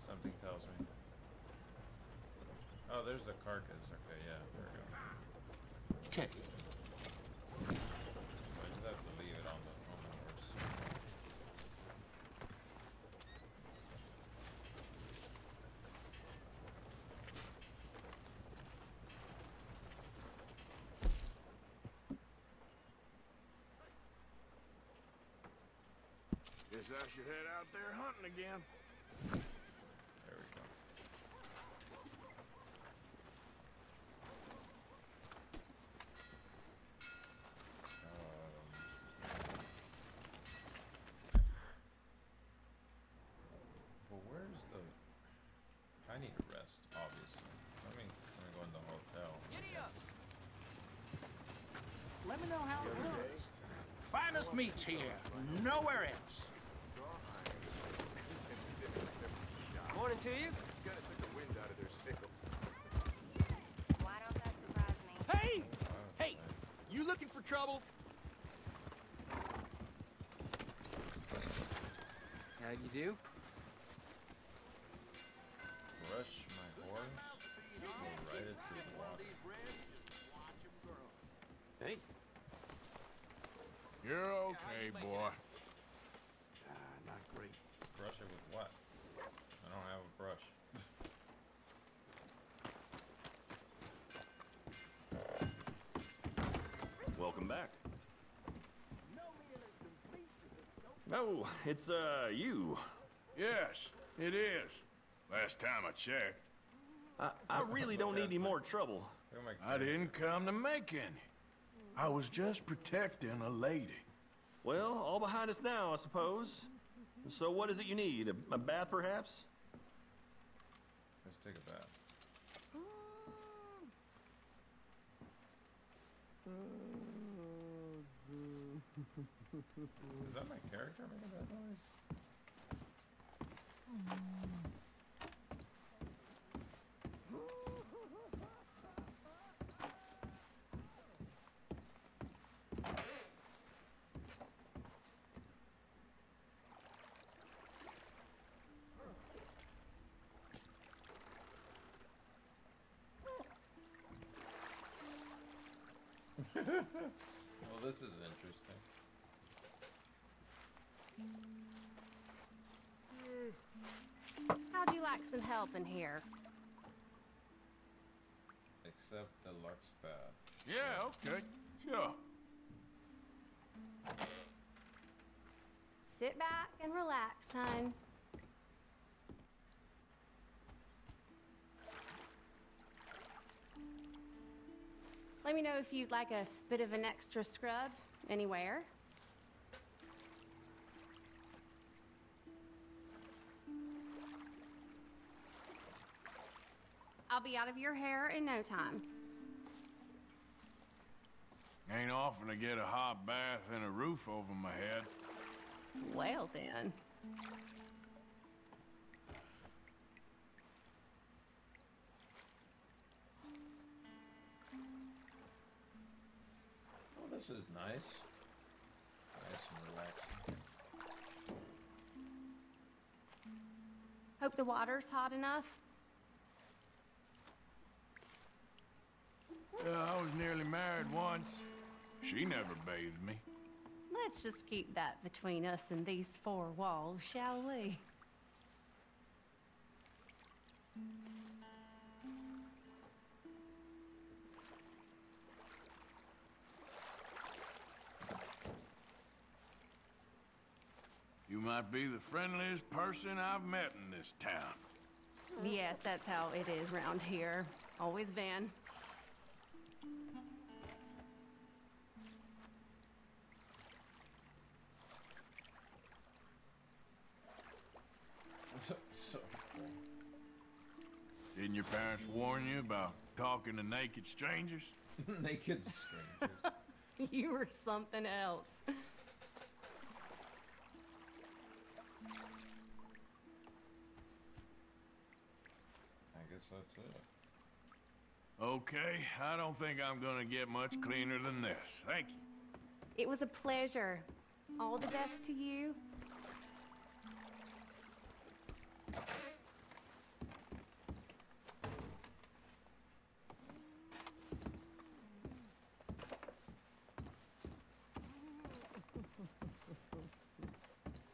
Speaker 2: (laughs) Something tells me. Oh, there's the carcass. Okay, yeah, there we go.
Speaker 5: Okay.
Speaker 2: I just have to leave it on the on the horse.
Speaker 3: Guess I should head out there hunting again.
Speaker 2: There we go. Um, but where's the? I need to rest, obviously. Let me let me go in the hotel. Giddy up!
Speaker 5: Let me know how it looks. Finest meats here. Nowhere else.
Speaker 6: Morning to you.
Speaker 23: Why don't that surprise me?
Speaker 5: Hey! Hey! You looking for trouble?
Speaker 9: How'd you do?
Speaker 2: Brush my horse. Or ride it the water.
Speaker 6: Hey.
Speaker 3: You're okay, boy.
Speaker 5: Ah, not great.
Speaker 2: Brush it with what? I don't have a brush.
Speaker 36: Welcome back. Oh, it's, uh, you.
Speaker 3: Yes, it is. Last time I checked.
Speaker 36: I, I really don't need any more trouble.
Speaker 3: I didn't come to make any. I was just protecting a lady.
Speaker 36: Well, all behind us now, I suppose. So what is it you need? A, a bath, perhaps?
Speaker 2: Let's take a bath. Is that my character making that noise? well, this is interesting.
Speaker 22: Like some help in here?
Speaker 2: Except the Lux bath.
Speaker 3: Yeah, okay. Sure.
Speaker 22: Sit back and relax, son. Let me know if you'd like a bit of an extra scrub anywhere. I'll be out of your hair in no time.
Speaker 3: Ain't often to get a hot bath and a roof over my head.
Speaker 22: Well, then.
Speaker 2: Oh, this is nice. Nice and relaxing.
Speaker 22: Hope the water's hot enough.
Speaker 3: Yeah, I was nearly married once. She never bathed me.
Speaker 22: Let's just keep that between us and these four walls, shall we?
Speaker 3: You might be the friendliest person I've met in this town.
Speaker 22: Yes, that's how it is round here. Always been.
Speaker 3: Didn't your parents warn you about talking to naked strangers? (laughs)
Speaker 2: naked strangers. (laughs)
Speaker 22: you were something else.
Speaker 2: I guess that's it.
Speaker 3: Okay, I don't think I'm gonna get much cleaner than this. Thank you.
Speaker 22: It was a pleasure. All the best to you.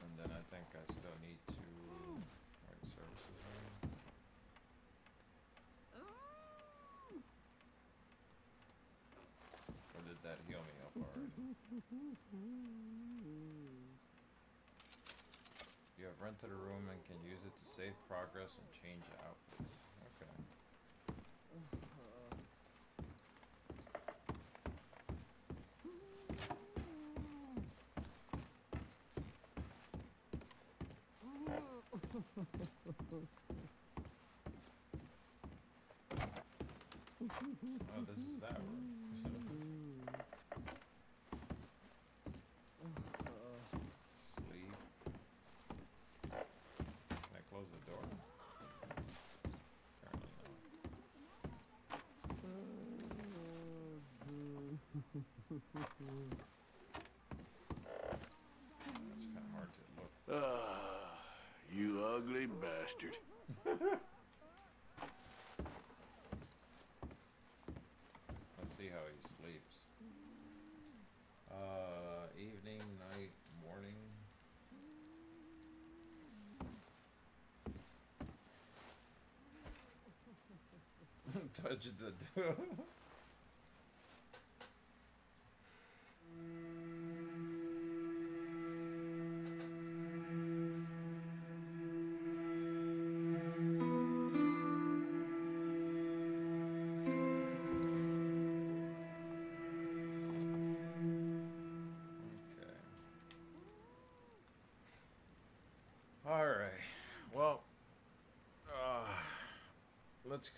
Speaker 2: And then I think I still need to write services on. Or did that heal me up already? Have rented a room and can use it to save progress and change outfits. Okay. (laughs) Oh, this is that room. Sleep. Can I close the door? Apparently It's kind of hard to look.
Speaker 3: Ah, you ugly bastard.
Speaker 2: Let's see how he sleeps. Uh, evening, night, morning. (laughs) Touch the door. (laughs)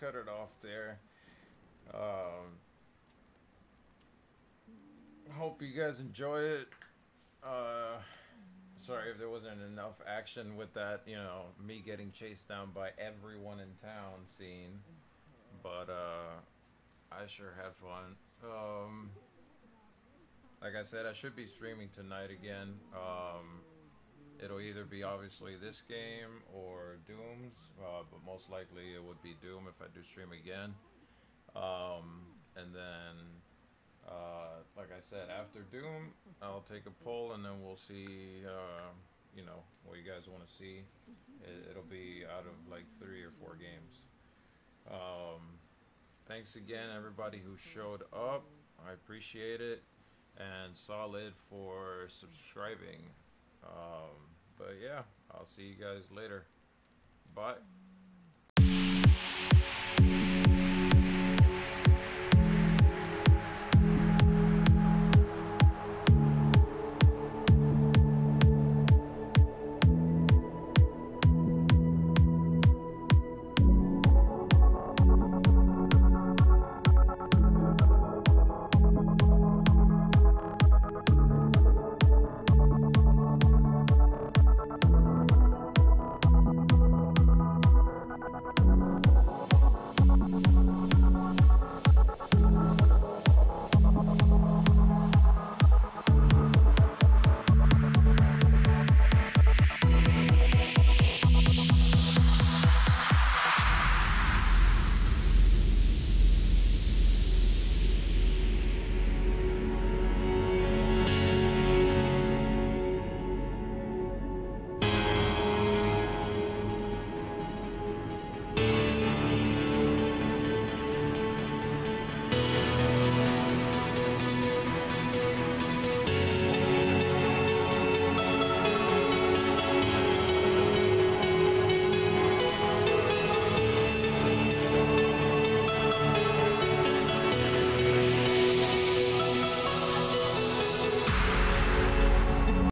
Speaker 2: cut it off there. Um, hope you guys enjoy it. Uh, sorry if there wasn't enough action with that, you know, me getting chased down by everyone in town scene. But uh, I sure had fun. Um, like I said, I should be streaming tonight again. Um, it'll either be obviously this game or Doom's, uh, but most likely it would be Doom if I do stream again. Um, and then Uh, like I said, after Doom, I'll take a poll and then we'll see, uh, you know, what you guys want to see. It, it'll be out of like three or four games. Um, thanks again, everybody who showed up. I appreciate it. And solid for subscribing. Um, but yeah, I'll see you guys later. Bye.